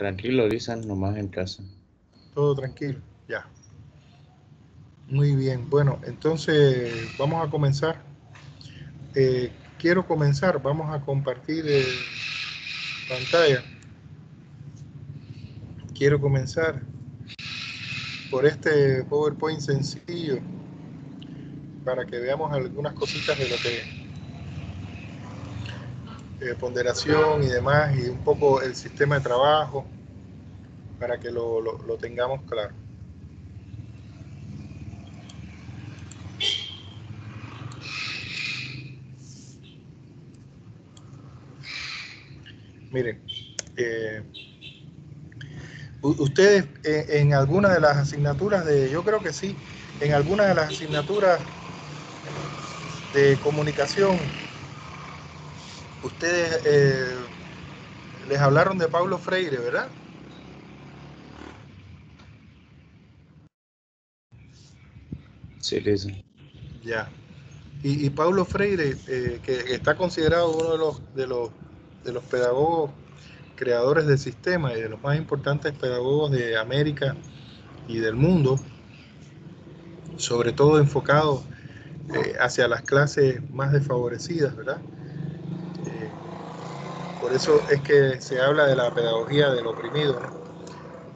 Tranquilo, dicen, nomás en casa. Todo tranquilo, ya. Muy bien, bueno, entonces vamos a comenzar. Eh, quiero comenzar, vamos a compartir eh, pantalla. Quiero comenzar por este PowerPoint sencillo para que veamos algunas cositas de lo que eh, ponderación y demás y un poco el sistema de trabajo para que lo, lo tengamos claro. Miren, eh, ustedes eh, en alguna de las asignaturas de, yo creo que sí, en alguna de las asignaturas de comunicación, ustedes eh, les hablaron de Pablo Freire, ¿verdad? Sí, Lisa. Ya. Y, y Pablo Freire, que está considerado uno de los, de los de los pedagogos creadores del sistema y de los más importantes pedagogos de América y del mundo, sobre todo enfocado eh, hacia las clases más desfavorecidas, ¿verdad? Eh, por eso es que se habla de la pedagogía del oprimido.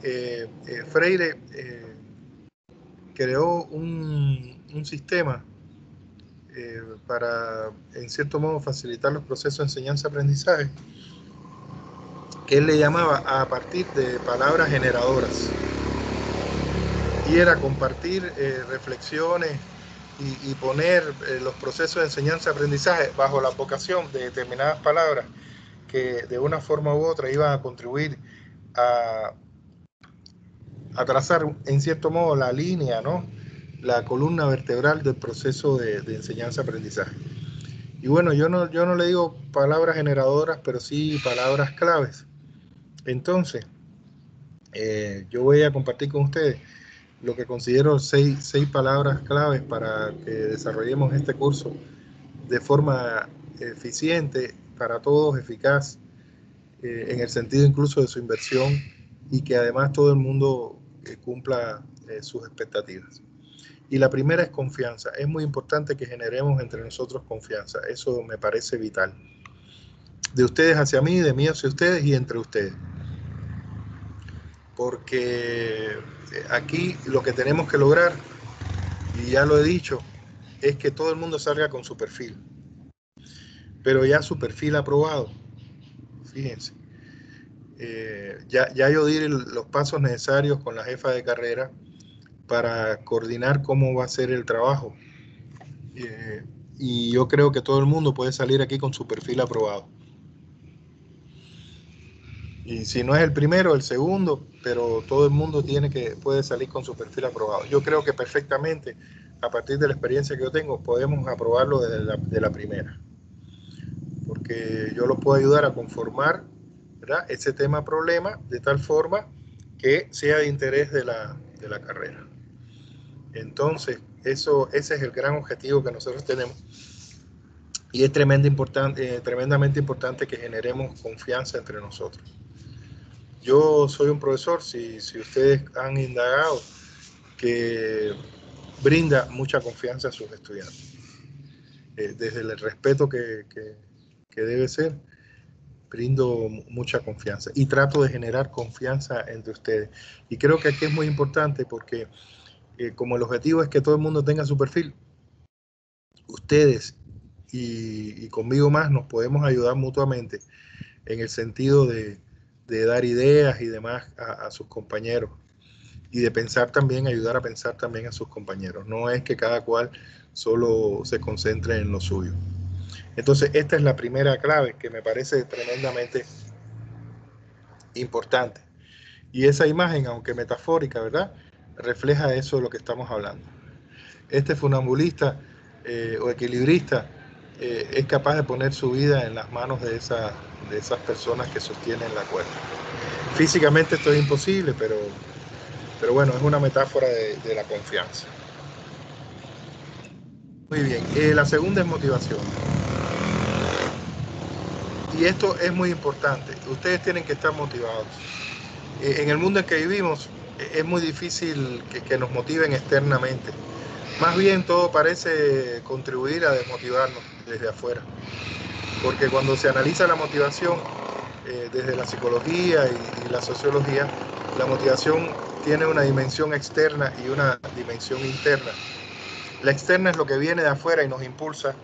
Eh, Freire creó un, sistema eh, para, en cierto modo, facilitar los procesos de enseñanza-aprendizaje, que él le llamaba a partir de palabras generadoras. Y era compartir eh, reflexiones y, poner eh, los procesos de enseñanza-aprendizaje bajo la vocación de determinadas palabras de una forma u otra iban a contribuir a, a trazar en cierto modo la línea, ¿no? la columna vertebral del proceso de, enseñanza-aprendizaje. Y bueno, yo no, yo no le digo palabras generadoras, pero sí palabras claves. Entonces, eh, yo voy a compartir con ustedes lo que considero seis, seis, palabras claves para que desarrollemos este curso de forma eficiente para todos, eficaz, eh, en el sentido incluso de su inversión y que además todo el mundo eh, cumpla sus expectativas. Y la primera es confianza. Es muy importante que generemos entre nosotros confianza. Eso me parece vital. De ustedes hacia mí, de mí hacia ustedes y entre ustedes. Porque eh, aquí lo que tenemos que lograr, y ya lo he dicho, es que todo el mundo salga con su perfil. Pero ya su perfil aprobado. Fíjense. Eh, ya, ya yo di los pasos necesarios con la jefa de carrera para coordinar cómo va a ser el trabajo. Eh, y yo creo que todo el mundo puede salir aquí con su perfil aprobado. Y si no es el primero, el segundo, pero todo el mundo tiene que, puede salir con su perfil aprobado. Yo creo que perfectamente, a partir de la experiencia que yo tengo, podemos aprobarlo desde de la primera. Porque yo lo puedo ayudar a conformar ese tema problema de tal forma que sea de interés de la, de la carrera. Entonces, eso, ese es el gran objetivo que nosotros tenemos. Y es tremendamente importante, eh, tremendamente importante que generemos confianza entre nosotros. Yo soy un profesor, si, ustedes han indagado, que brinda mucha confianza a sus estudiantes. Eh, desde el respeto que, que debe ser, brindo mucha confianza y trato de generar confianza entre ustedes. Y creo que aquí es muy importante porque eh, como el objetivo es que todo el mundo tenga su perfil, ustedes y, conmigo más nos podemos ayudar mutuamente en el sentido de, dar ideas y demás a, sus compañeros y de pensar también, ayudar a pensar también a sus compañeros. No es que cada cual solo se concentre en lo suyo. Entonces, esta es la primera clave que me parece tremendamente importante. Y esa imagen, aunque metafórica, ¿verdad? refleja eso de lo que estamos hablando. Este funambulista eh, o equilibrista eh, es capaz de poner su vida en las manos de, de esas personas que sostienen la cuerda. Físicamente esto es imposible, pero, pero bueno, es una metáfora de, la confianza. Muy bien, eh, la segunda es motivación. Y esto es muy importante. Ustedes tienen que estar motivados. eh, en el mundo en que vivimos eh, es muy difícil que, nos motiven externamente. Más bien todo parece contribuir a desmotivarnos desde afuera. Porque cuando se analiza la motivación desde la psicología y la sociología, la motivación tiene una dimensión externa y una dimensión interna. La externa es lo que viene de afuera y nos impulsa.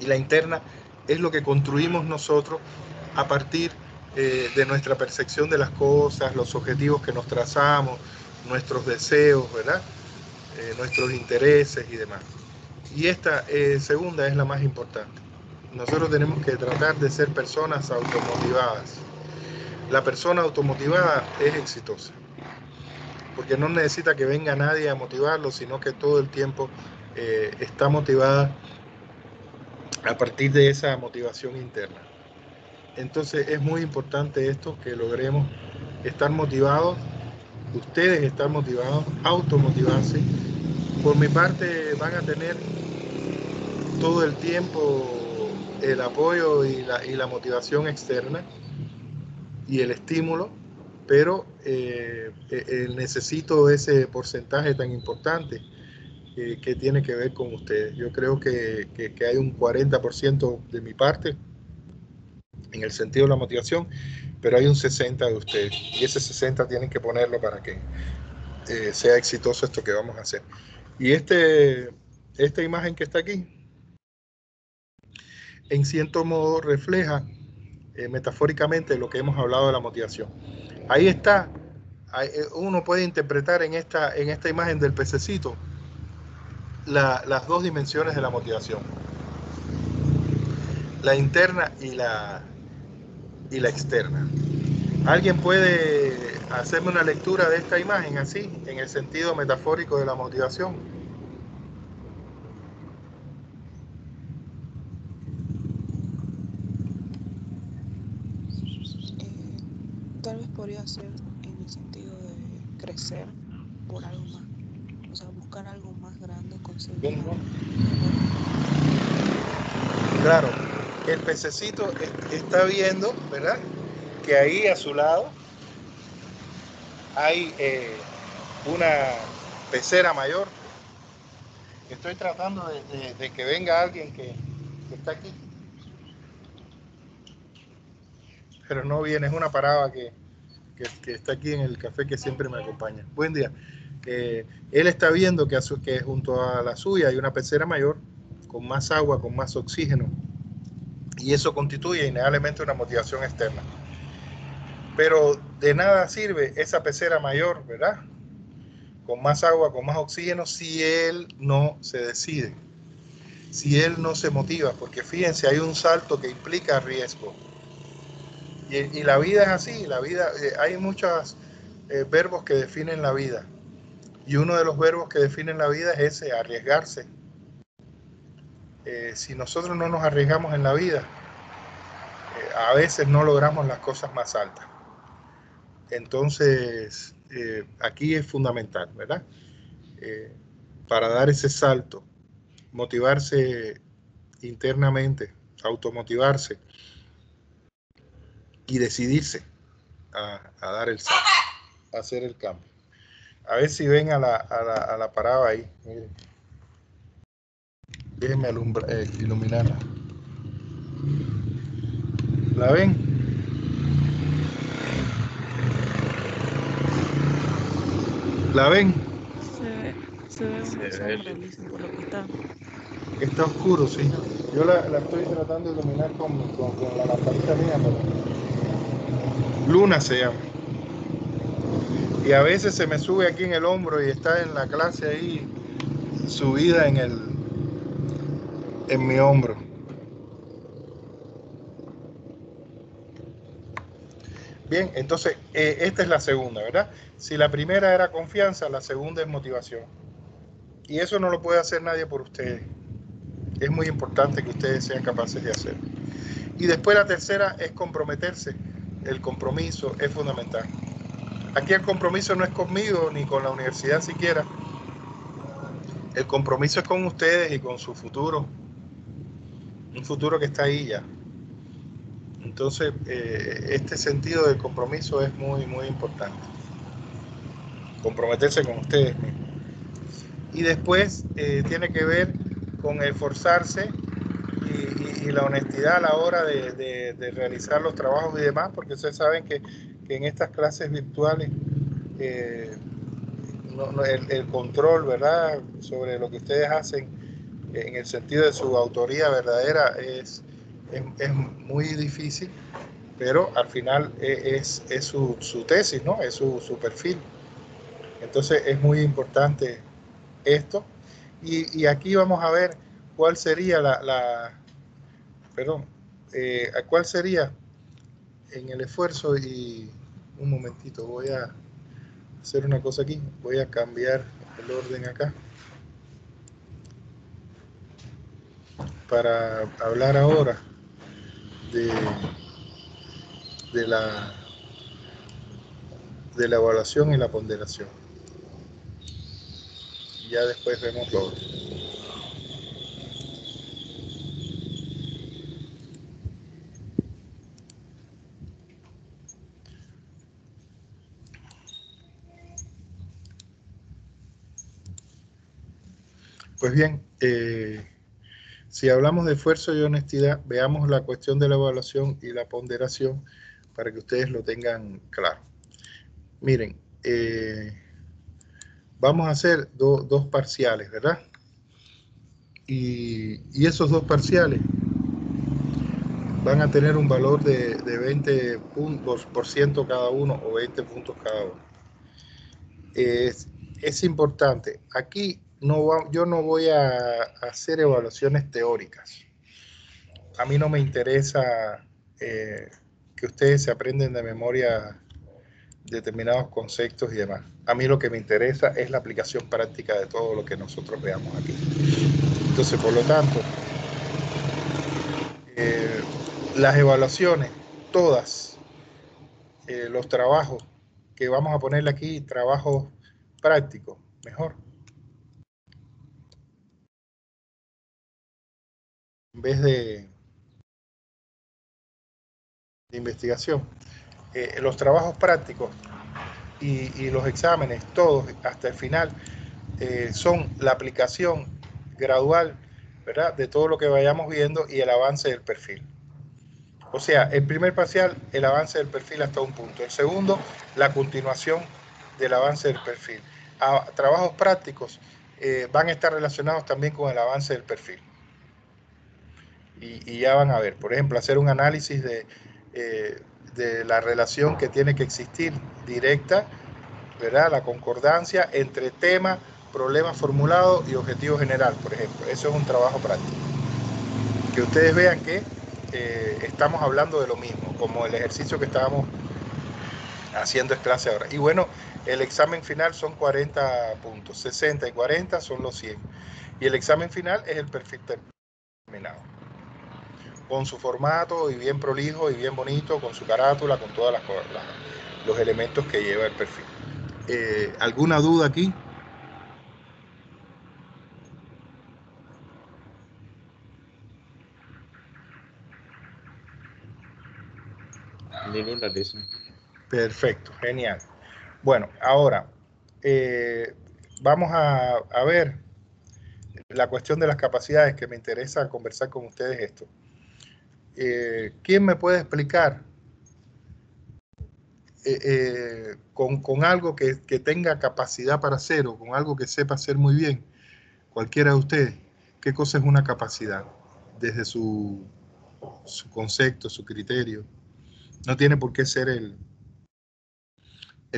Y la interna es lo que construimos nosotros a partir eh, de nuestra percepción de las cosas, los objetivos que nos trazamos, nuestros deseos, ¿verdad? Eh, nuestros intereses y demás. Y esta eh, segunda es la más importante. Nosotros tenemos que tratar de ser personas automotivadas. La persona automotivada es exitosa, porque no necesita que venga nadie a motivarlo, sino que todo el tiempo eh, está motivada a partir de esa motivación interna. Entonces es muy importante esto, que logremos estar motivados, ustedes estar motivados, automotivarse. Por mi parte van a tener todo el tiempo el apoyo y la, y la motivación externa y el estímulo, pero eh, eh, necesito ese porcentaje tan importante eh, que tiene que ver con ustedes. Yo creo que, hay un 40% de mi parte en el sentido de la motivación, pero hay un 60 de ustedes y ese 60 tienen que ponerlo para que eh, sea exitoso esto que vamos a hacer. Y este, esta imagen que está aquí, en cierto modo refleja eh, metafóricamente lo que hemos hablado de la motivación. Ahí está, eh, uno puede interpretar en esta, en esta imagen del pececito la, las dos dimensiones de la motivación, la interna y la, y la externa. ¿Alguien puede hacerme una lectura de esta imagen así, en el sentido metafórico de la motivación? tal vez podría ser en el sentido de crecer por algo más, o sea, buscar algo más grande, conseguir. Claro, el pececito está viendo, ¿verdad? Que ahí a su lado hay eh, una pecera mayor. Estoy tratando de, de, de que venga alguien que, que está aquí. pero no viene, es una parada que, que, está aquí en el café que siempre me acompaña. Buen día. Eh, él está viendo que, junto a la suya hay una pecera mayor con más agua, con más oxígeno, y eso constituye innegablemente una motivación externa. Pero de nada sirve esa pecera mayor, ¿verdad? Con más agua, con más oxígeno, si él no se decide, si él no se motiva, porque fíjense, hay un salto que implica riesgo y, la vida es así, la vida, eh, hay muchos eh, verbos que definen la vida. Y uno de los verbos que definen la vida es ese, arriesgarse. Eh, si nosotros no nos arriesgamos en la vida, a veces no logramos las cosas más altas. Entonces, aquí es fundamental, ¿verdad? para dar ese salto, motivarse internamente, automotivarse y decidirse a, a, dar el salto, a hacer el cambio. A ver si ven a la, a la, a la parada ahí. Miren. Déjenme alumbrar, eh, iluminarla. ¿La ven? ¿La ven? Se ve, se ve una Se ve. sombra, por lo que está. Está oscuro, sí. Yo la, la estoy tratando de iluminar con, con, con la lamparita mía, pero... Luna se llama. Y a veces se me sube aquí en el hombro y está en la clase ahí subida en el en mi hombro. Bien, entonces eh, esta es la segunda, ¿verdad? Si la primera era confianza, la segunda es motivación. Y eso no lo puede hacer nadie por ustedes. Es muy importante que ustedes sean capaces de hacerlo. Y después la tercera es comprometerse. El compromiso es fundamental. Aquí el compromiso no es conmigo ni con la universidad siquiera. El compromiso es con ustedes y con su futuro. Un futuro que está ahí ya. Entonces, eh, este sentido de compromiso es muy, muy importante. Comprometerse con ustedes mismos. Y después eh, tiene que ver con esforzarse y, la honestidad a la hora de, de, realizar los trabajos y demás, porque ustedes saben que, que en estas clases virtuales eh, el, control, ¿verdad?, sobre lo que ustedes hacen en el sentido de su autoría verdadera es, es, es muy difícil, pero al final es, es su, su, tesis, ¿no?, es su, su, perfil. Entonces es muy importante esto. Y aquí vamos a ver cuál sería la, la perdón, eh, cuál sería en el esfuerzo y un momentito, voy a hacer una cosa aquí, voy a cambiar el orden acá para hablar ahora de, de la de la evaluación y la ponderación. Ya después vemos lo otro. Pues bien, eh, si hablamos de esfuerzo y honestidad, veamos la cuestión de la evaluación y la ponderación para que ustedes lo tengan claro. Miren, eh, vamos a hacer do, dos parciales, ¿verdad? Y, esos dos parciales van a tener un valor de, de 20 puntos por ciento cada uno o 20 puntos cada uno. Es importante. Aquí no yo no voy a hacer evaluaciones teóricas. A mí no me interesa eh, que ustedes se aprenden de memoria determinados conceptos y demás. A mí lo que me interesa es la aplicación práctica de todo lo que nosotros veamos aquí. Entonces, por lo tanto, eh, las evaluaciones, todas, eh, los trabajos que vamos a ponerle aquí, trabajos prácticos, mejor en vez de, investigación. Eh, los trabajos prácticos y, los exámenes, todos hasta el final, eh, son la aplicación gradual ¿verdad? de todo lo que vayamos viendo y el avance del perfil. O sea, el primer parcial, el avance del perfil hasta un punto. El segundo, la continuación del avance del perfil. A, trabajos prácticos eh, van a estar relacionados también con el avance del perfil y, ya van a ver. Por ejemplo, hacer un análisis de, eh, de la relación que tiene que existir directa, ¿verdad? La concordancia entre tema, problema formulado y objetivo general, por ejemplo. Eso es un trabajo práctico. Que ustedes vean que eh, estamos hablando de lo mismo, como el ejercicio que estábamos haciendo es clase ahora. Y bueno, el examen final son 40 puntos, 60 y 40 son los 100. Y el examen final es el perfil terminado con su formato y bien prolijo y bien bonito, con su carátula, con todos los elementos que lleva el perfil. Eh, ¿Alguna duda aquí? Perfecto, genial. Bueno, ahora eh, vamos a, a ver la cuestión de las capacidades que me interesa conversar con ustedes esto. Eh, ¿quién me puede explicar eh, eh, con, algo que, tenga capacidad para hacer o con algo que sepa hacer muy bien, cualquiera de ustedes, qué cosa es una capacidad desde su, concepto, su criterio? No tiene por qué ser el,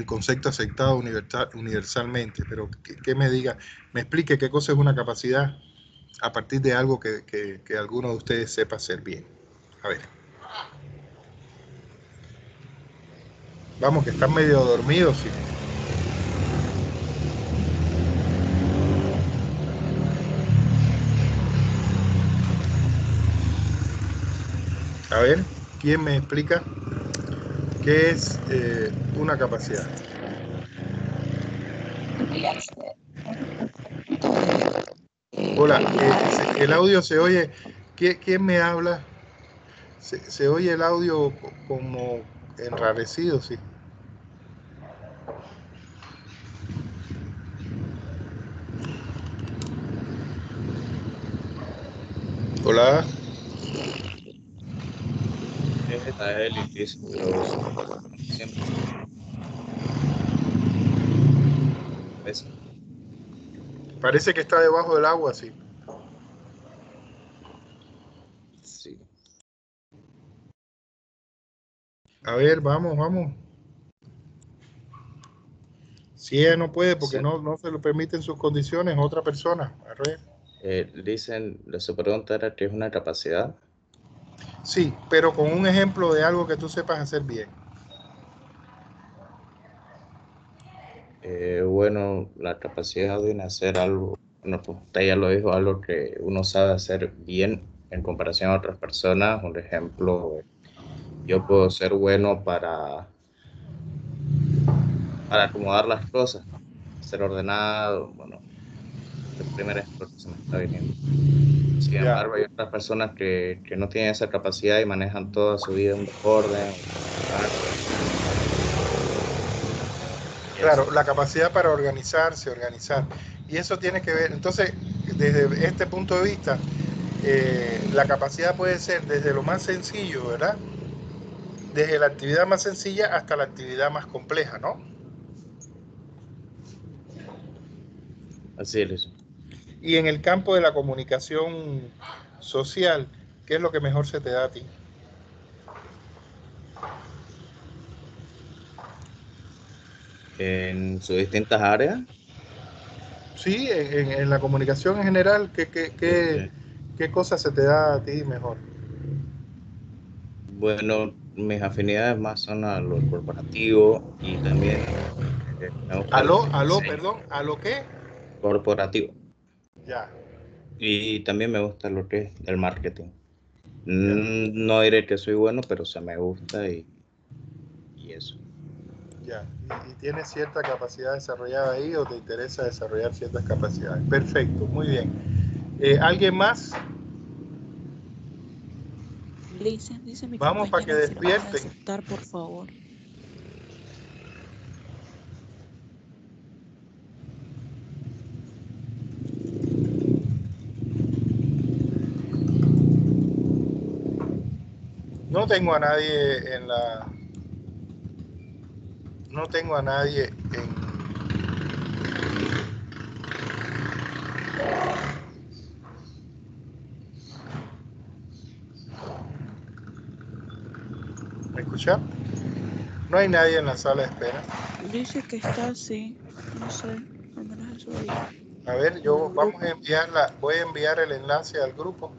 concepto aceptado universal, universalmente, pero que, me diga, me explique qué cosa es una capacidad a partir de algo que, que, que alguno de ustedes sepa hacer bien. A ver. Vamos, que están medio dormidos. ¿sí? A ver, ¿quién me explica qué es eh, una capacidad? Hola, eh, el audio se oye. ¿Quién me habla? Se, se oye el audio co- como enrarecido, sí. Hola, siempre. Parece que está debajo del agua, sí. Sí. A ver, vamos, vamos. Si ella no puede porque Sí. no, no se lo permiten sus condiciones, otra persona. A ver. Eh, dicen, su pregunta era que es una capacidad. Sí, pero con un ejemplo de algo que tú sepas hacer bien. Eh, bueno, la capacidad de hacer algo, bueno, pues usted ya lo dijo, algo que uno sabe hacer bien en comparación a otras personas. Por ejemplo, yo puedo ser bueno para, para acomodar las cosas, ser ordenado, bueno, el primer ejemplo que se me está viniendo. Sin embargo, hay otras personas que, que no tienen esa capacidad y manejan toda su vida en desorden. Claro, la capacidad para organizarse, organizar. Y eso tiene que ver, entonces, desde este punto de vista, eh, la capacidad puede ser desde lo más sencillo, ¿verdad? Desde la actividad más sencilla hasta la actividad más compleja, ¿no? Así es. Y en el campo de la comunicación social, ¿qué es lo que mejor se te da a ti? En sus distintas áreas. Sí, en, la comunicación en general, ¿qué, qué, qué, qué cosa se te da a ti mejor? Bueno, mis afinidades más son a lo corporativo y también eh, el aló, diseño perdón, ¿a lo qué? corporativo Ya, y también me gusta lo que es el marketing. Mm, No diré que soy bueno, pero se me gusta y, y eso. ya. ¿Y, y tienes cierta capacidad desarrollada ahí o te interesa desarrollar ciertas capacidades? Perfecto, muy bien. Eh, ¿Alguien más? Listen, dice mi Vamos para que despierten. aceptar, por favor. No tengo a nadie en la... No tengo a nadie en... No hay nadie en la sala de espera. Dice que está así, no sé. A ver, yo vamos a enviarla, voy a enviar el enlace al grupo.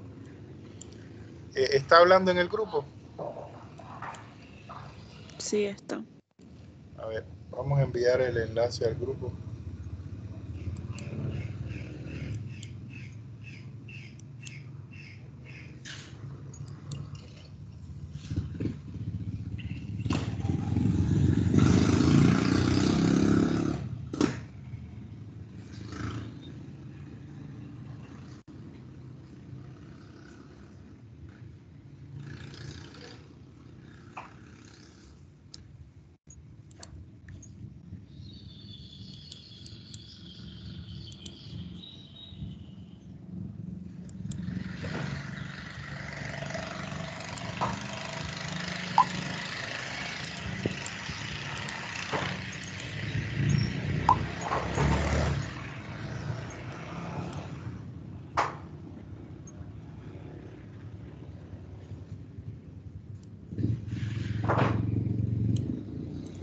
Eh, ¿Está hablando en el grupo? Sí está. A ver, vamos a enviar el enlace al grupo.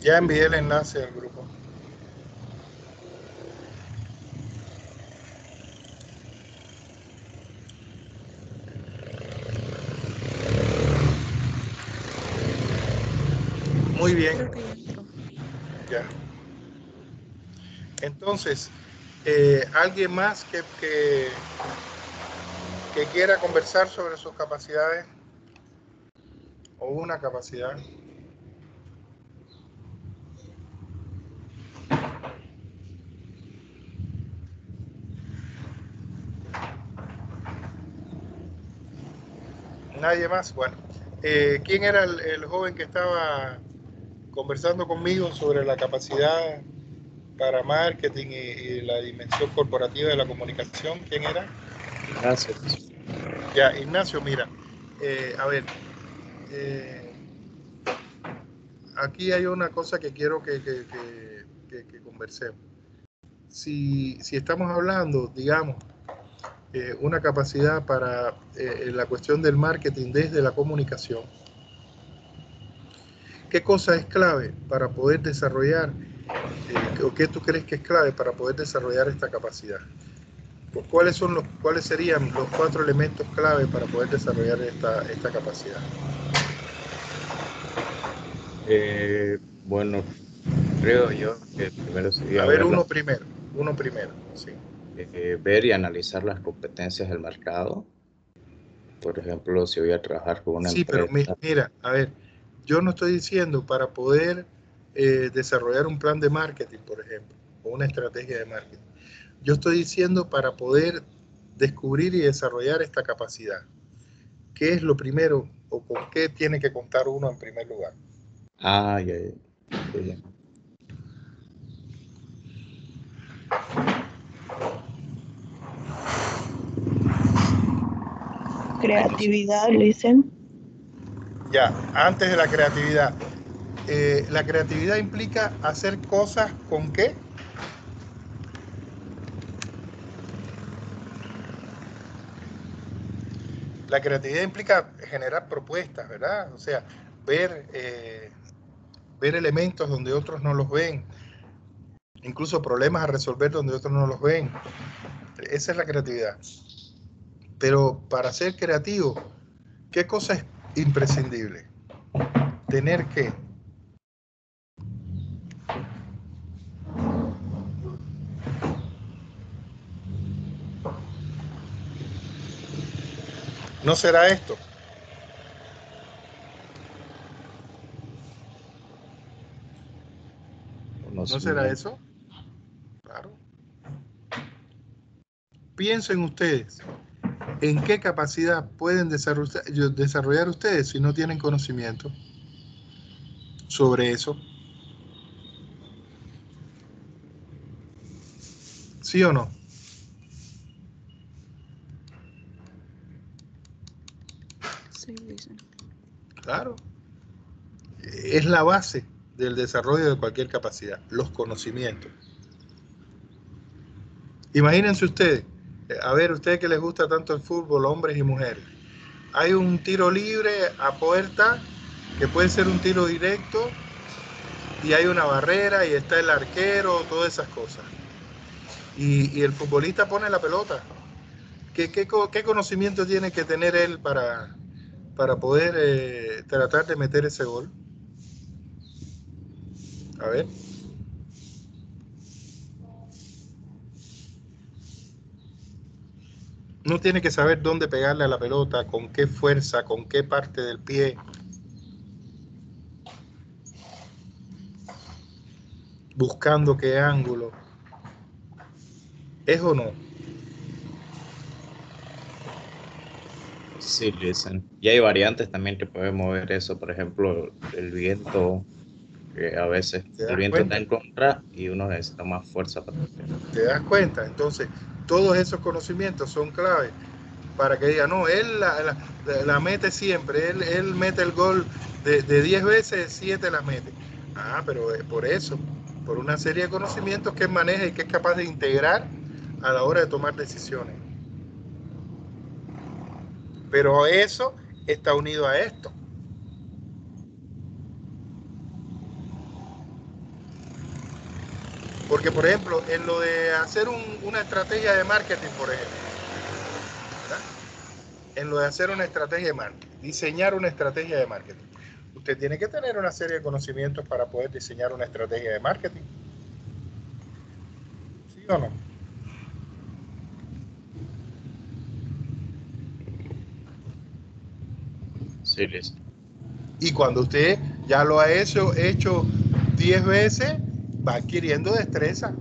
Ya envié el enlace al grupo. Muy bien. Ya. Entonces, eh, ¿alguien más que, que, que quiera conversar sobre sus capacidades? ¿O una capacidad? Nadie más. Bueno, eh, ¿quién era el, joven que estaba conversando conmigo sobre la capacidad para marketing y, la dimensión corporativa de la comunicación? ¿Quién era? Ignacio. Ya, Ignacio, mira, eh, a ver, eh, aquí hay una cosa que quiero que, conversemos. Si, si estamos hablando, digamos, eh, una capacidad para eh, la cuestión del marketing desde la comunicación. ¿Qué cosa es clave para poder desarrollar, eh, o qué tú crees que es clave para poder desarrollar esta capacidad? ¿Cuáles, son los, ¿Cuáles serían los cuatro elementos clave para poder desarrollar esta, esta capacidad? bueno, creo yo que primero sería... A ver, uno primero, uno primero, sí. Eh, ver y analizar las competencias del mercado. Por ejemplo, si voy a trabajar con una sí, pero mira, a ver, yo no estoy diciendo para poder eh, desarrollar un plan de marketing, por ejemplo, o una estrategia de marketing. Yo estoy diciendo para poder descubrir y desarrollar esta capacidad. ¿Qué es lo primero o con qué tiene que contar uno en primer lugar? Ah, ya, ya. Creatividad, dicen. Ya, antes de la creatividad. Eh, la creatividad implica hacer cosas con qué? La creatividad implica generar propuestas, ¿verdad? O sea, ver, eh, ver elementos donde otros no los ven, incluso problemas a resolver donde otros no los ven. Esa es la creatividad. Pero para ser creativo, ¿qué cosa es imprescindible? Tener que ¿No será esto? ¿No será eso? Claro. Piensen ustedes, ¿En qué capacidad pueden desarrollar ustedes si no tienen conocimiento sobre eso? ¿Sí o no? Sí, dicen. Claro. Es la base del desarrollo de cualquier capacidad, los conocimientos. Imagínense ustedes a ver, ustedes que les gusta tanto el fútbol, hombres y mujeres, hay un tiro libre a puerta que puede ser un tiro directo y hay una barrera y está el arquero, todas esas cosas. Y, el futbolista pone la pelota. ¿Qué, qué, conocimiento tiene que tener él para, para poder eh, tratar de meter ese gol? A ver. No tiene que saber dónde pegarle a la pelota, con qué fuerza, con qué parte del pie. Buscando qué ángulo. ¿Es o no? Sí, dicen. Y hay variantes también que pueden mover eso. Por ejemplo, el viento, que a veces el viento está en contra y uno necesita más fuerza para... ¿Te das cuenta? Entonces, todos esos conocimientos son claves para que diga, no, él la, mete siempre, él, mete el gol de 10 veces, 7 las mete. Ah, pero es por eso, por una serie de conocimientos que él maneja y que es capaz de integrar a la hora de tomar decisiones. Pero eso está unido a esto. Porque, por ejemplo, en lo de hacer una estrategia de marketing, por ejemplo, en lo de hacer una estrategia de marketing, diseñar una estrategia de marketing, usted tiene que tener una serie de conocimientos para poder diseñar una estrategia de marketing. ¿Sí o no? Sí, listo. Y cuando usted ya lo ha hecho, hecho 10 veces, va adquiriendo destreza,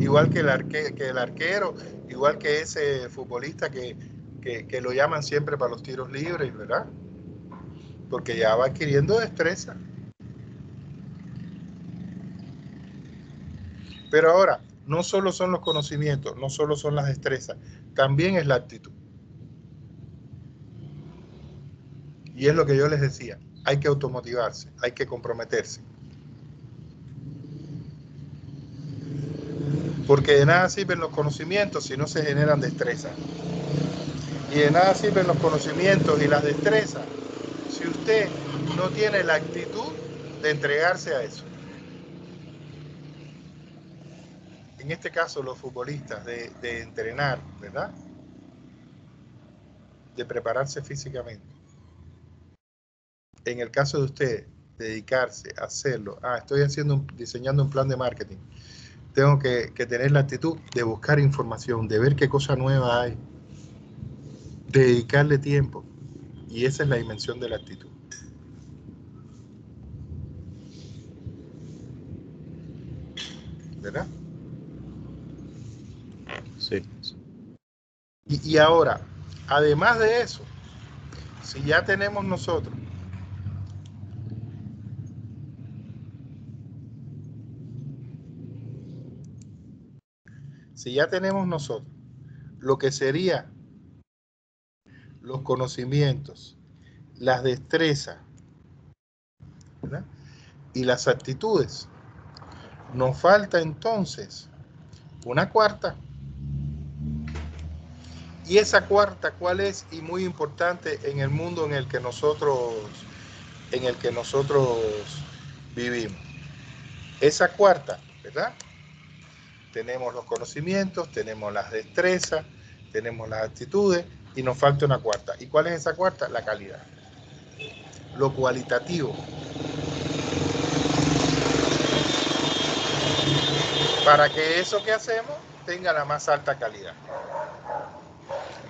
igual que el, que arquero, igual que ese futbolista que, lo llaman siempre para los tiros libres, ¿verdad? porque ya va adquiriendo destreza. Pero ahora, no solo son los conocimientos, no solo son las destrezas, también es la actitud. Y es lo que yo les decía, hay que automotivarse, hay que comprometerse. Porque de nada sirven los conocimientos si no se generan destrezas. Y de nada sirven los conocimientos y las destrezas si usted no tiene la actitud de entregarse a eso. En este caso, los futbolistas, de, entrenar, ¿verdad? De prepararse físicamente. En el caso de usted, dedicarse a hacerlo. Ah, estoy haciendo diseñando un plan de marketing tengo que, tener la actitud de buscar información, de ver qué cosa nueva hay, dedicarle tiempo. Y esa es la dimensión de la actitud. ¿Verdad? Sí. Y, y ahora, además de eso, si ya tenemos nosotros si ya tenemos nosotros lo que sería los conocimientos, las destrezas y las actitudes, nos falta entonces una cuarta. Y esa cuarta, ¿cuál es? Y muy importante en el mundo en el que nosotros, en el que nosotros vivimos. Esa cuarta, ¿verdad? Tenemos los conocimientos, tenemos las destrezas, tenemos las actitudes y nos falta una cuarta. ¿Y cuál es esa cuarta? La calidad. Lo cualitativo. Para que eso que hacemos tenga la más alta calidad.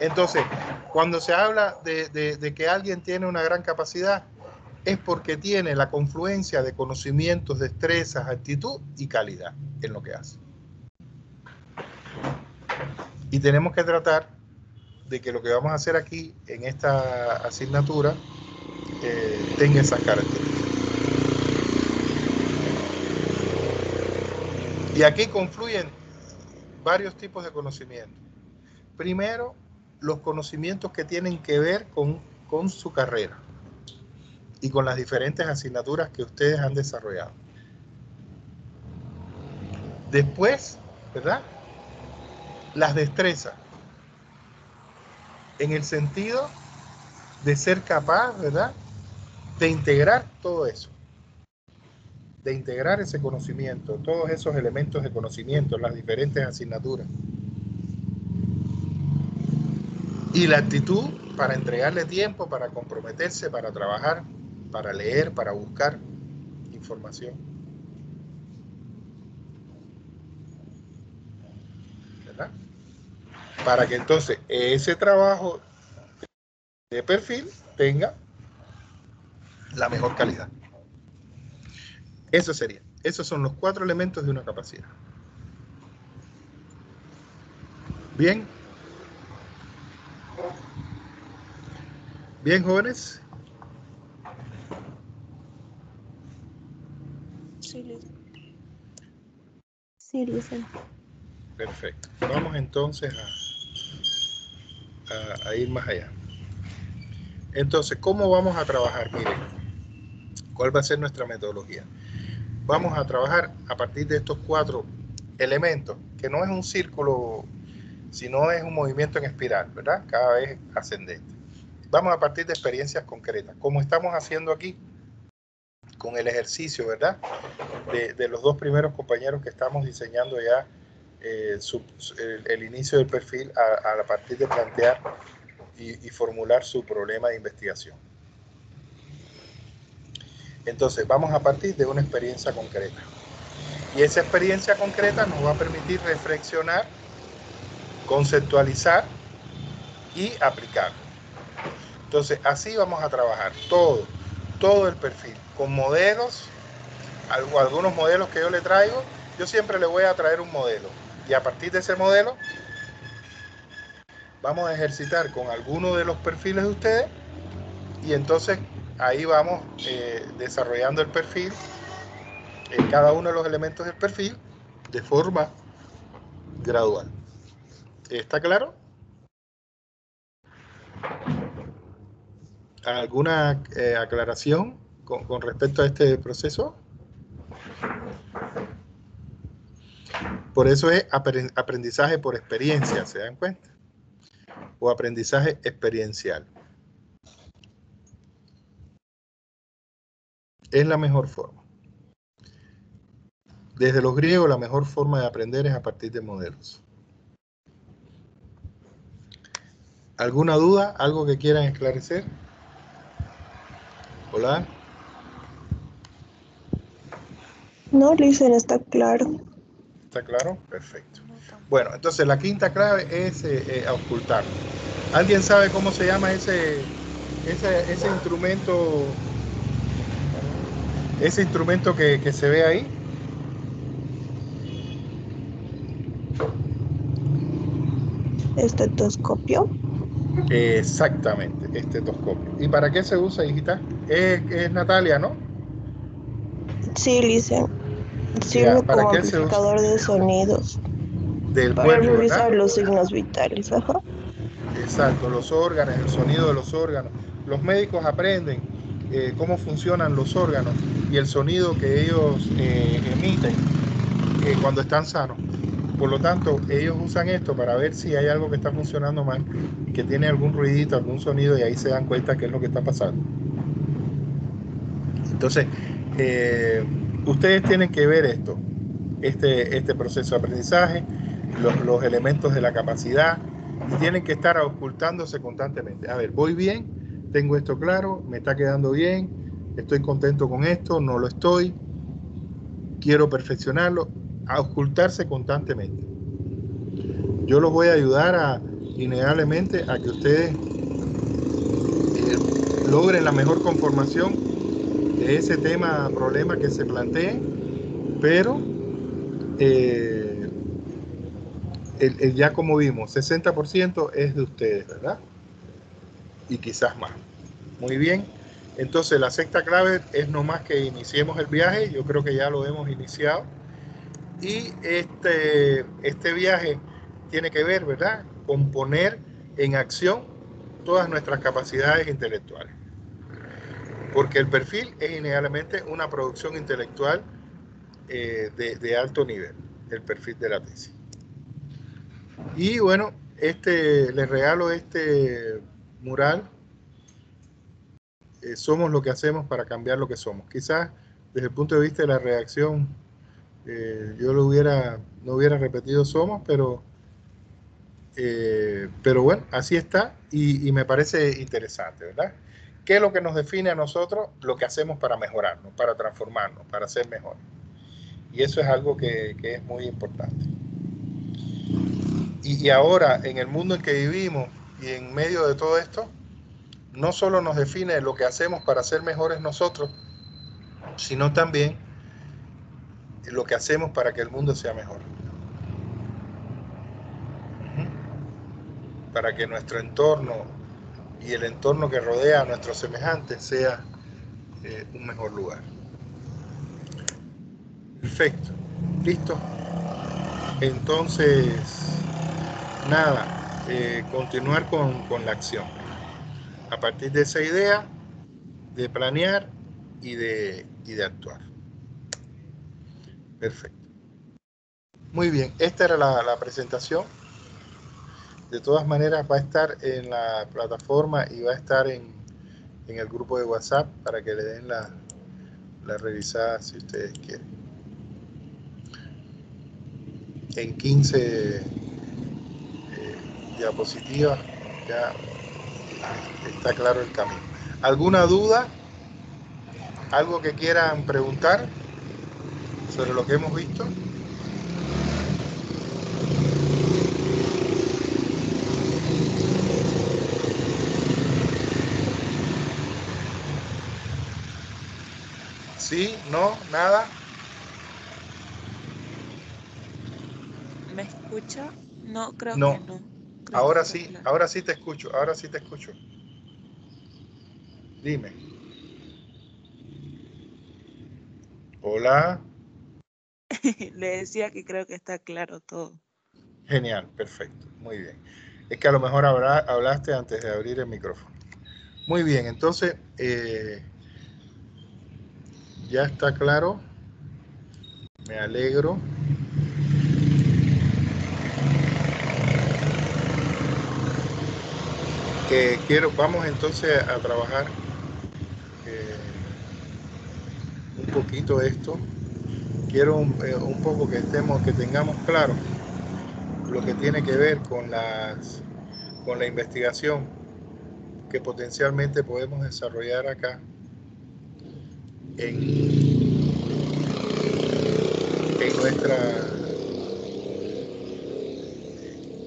Entonces, cuando se habla de, de que alguien tiene una gran capacidad, es porque tiene la confluencia de conocimientos, destrezas, actitud y calidad en lo que hace. Y tenemos que tratar de que lo que vamos a hacer aquí en esta asignatura eh, tenga esas características. Y aquí confluyen varios tipos de conocimientos. Primero, los conocimientos que tienen que ver con, con su carrera y con las diferentes asignaturas que ustedes han desarrollado. Después, ¿verdad? Las destrezas, en el sentido de ser capaz, ¿verdad?, de integrar todo eso, de integrar ese conocimiento, todos esos elementos de conocimiento, las diferentes asignaturas. Y la actitud para entregarle tiempo, para comprometerse, para trabajar, para leer, para buscar información. Para que entonces ese trabajo de perfil tenga la mejor calidad. Eso sería. Esos son los cuatro elementos de una capacidad. Bien. Bien, jóvenes. Sí, Liz. Sí, Liz. Perfecto. Vamos entonces a, ir más allá. Entonces, ¿cómo vamos a trabajar? Miren, ¿cuál va a ser nuestra metodología? Vamos a trabajar a partir de estos cuatro elementos, que no es un círculo, sino es un movimiento en espiral, ¿verdad? Cada vez ascendente. Vamos a partir de experiencias concretas, como estamos haciendo aquí con el ejercicio, ¿verdad? De los dos primeros compañeros que estamos diseñando ya eh, el, inicio del perfil a, partir de plantear y, formular su problema de investigación. Entonces, vamos a partir de una experiencia concreta. Y esa experiencia concreta nos va a permitir reflexionar, conceptualizar y aplicar. Entonces, así vamos a trabajar todo, todo el perfil, con modelos, algunos modelos que yo le traigo, yo siempre le voy a traer un modelo y a partir de ese modelo, vamos a ejercitar con alguno de los perfiles de ustedes y entonces ahí vamos eh, desarrollando el perfil, en cada uno de los elementos del perfil, de forma gradual. ¿Está claro? ¿Alguna eh, aclaración con respecto a este proceso? Por eso es aprendizaje por experiencia, ¿se dan cuenta? O aprendizaje experiencial. Es la mejor forma. Desde los griegos, la mejor forma de aprender es a partir de modelos. ¿Alguna duda? ¿Algo que quieran esclarecer? Hola. No, Lisa, está claro. ¿Está claro? Perfecto. Bueno, entonces la quinta clave es eh, eh, ocultar. ¿Alguien sabe cómo se llama ese, ese, ese instrumento? Ese instrumento que, que se ve ahí. Estetoscopio. Exactamente, estetoscopio. ¿Y para qué se usa, hijita? Es, es Natalia, ¿no? Sí, Lisa. Sirve como amplificador de sonidos. Del para cuerpo, revisar ¿verdad? los signos vitales. Ajá. Exacto, los órganos, el sonido de los órganos. Los médicos aprenden eh, cómo funcionan los órganos y el sonido que ellos eh, emiten eh, cuando están sanos. Por lo tanto, ellos usan esto para ver si hay algo que está funcionando mal, que tiene algún ruidito, algún sonido y ahí se dan cuenta qué es lo que está pasando. Entonces, eh, ustedes tienen que ver esto, este, este proceso de aprendizaje, los, los elementos de la capacidad y tienen que estar ocultándose constantemente. A ver, voy bien, tengo esto claro, me está quedando bien, estoy contento con esto, no lo estoy, quiero perfeccionarlo, a ocultarse constantemente. Yo los voy a ayudar a, innegablemente a que ustedes eh, logren la mejor conformación ese tema, problema que se planteen, pero eh, el, ya como vimos, 60% es de ustedes, ¿verdad? Y quizás más. Muy bien. Entonces la sexta clave es no más que iniciemos el viaje. Yo creo que ya lo hemos iniciado. Y este, este viaje tiene que ver, ¿verdad? Con poner en acción todas nuestras capacidades intelectuales. Porque el perfil es innegablemente una producción intelectual eh, de, alto nivel, el perfil de la tesis. Y bueno, este, les regalo este mural. Eh, somos lo que hacemos para cambiar lo que somos. Quizás desde el punto de vista de la reacción, eh, yo lo hubiera, no hubiera repetido somos, pero, pero bueno, así está y, me parece interesante, ¿verdad? ¿Qué es lo que nos define a nosotros? Lo que hacemos para mejorarnos, para transformarnos, para ser mejores. Y eso es algo que, es muy importante. Y, y ahora, en el mundo en que vivimos y en medio de todo esto, no solo nos define lo que hacemos para ser mejores nosotros, sino también lo que hacemos para que el mundo sea mejor. Para que nuestro entorno y el entorno que rodea a nuestros semejantes sea eh, un mejor lugar. Perfecto. ¿Listo? Entonces, nada, eh, continuar con, con la acción. A partir de esa idea de planear y de, y de actuar. Perfecto. Muy bien, esta era la, la, presentación. De todas maneras va a estar en la plataforma y va a estar en, en el grupo de WhatsApp para que le den la, la revisada si ustedes quieren. En 15 eh, diapositivas ya está claro el camino. ¿Alguna duda? ¿Algo que quieran preguntar sobre lo que hemos visto? ¿No? ¿Nada? ¿Me escucha? No, creo no. que no. Ahora sí, ahora sí te escucho, ahora sí te escucho. Dime. Hola. Le decía que creo que está claro todo. Genial, perfecto, muy bien. Es que a lo mejor hablaste antes de abrir el micrófono. Muy bien, entonces... Eh, ya está claro. Me alegro. Que quiero, vamos entonces a trabajar eh, un poquito esto. Quiero eh, un, poco que estemos, que tengamos claro lo que tiene que ver con las con la investigación que potencialmente podemos desarrollar acá en, nuestra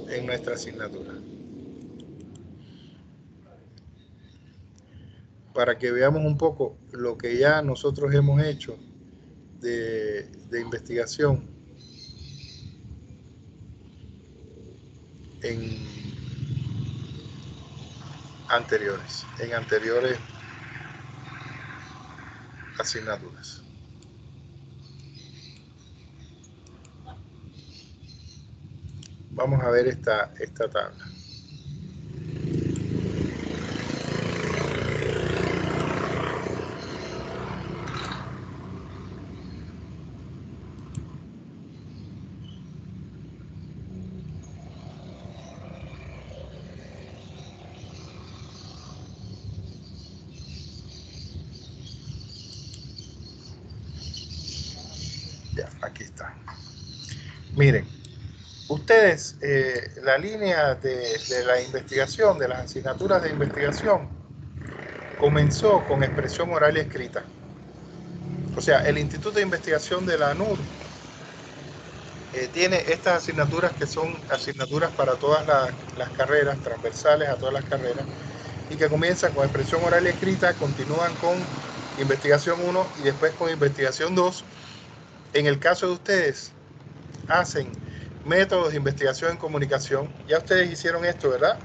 en nuestra asignatura. Para que veamos un poco lo que ya nosotros hemos hecho de, de investigación en anteriores, en anteriores asignaturas. Vamos a ver esta, esta tabla. Miren, ustedes, eh, la línea de, la investigación, de las asignaturas de investigación, comenzó con expresión oral y escrita. O sea, el Instituto de Investigación de la ANUR eh, tiene estas asignaturas que son asignaturas para todas las carreras, transversales a todas las carreras, y que comienzan con expresión oral y escrita, continúan con investigación 1 y después con investigación 2. En el caso de ustedes, hacen métodos de investigación en comunicación. Ya ustedes hicieron esto, ¿verdad?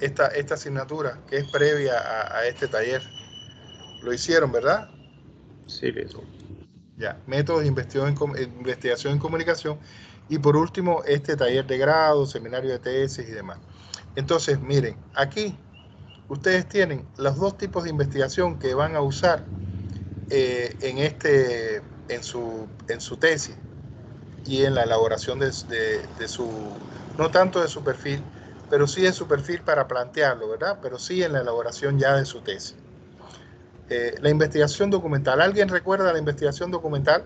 Esta, esta asignatura que es previa a, este taller. Lo hicieron, ¿verdad? Sí, eso. Ya, métodos de investigación en, investigación en comunicación. Y por último, este taller de grado, seminario de tesis y demás. Entonces, miren, aquí ustedes tienen los dos tipos de investigación que van a usar eh, en este en su, en su tesis y en la elaboración de, su, no tanto de su perfil, pero sí de su perfil para plantearlo, ¿verdad? Pero sí en la elaboración ya de su tesis. Eh, la investigación documental. ¿Alguien recuerda la investigación documental?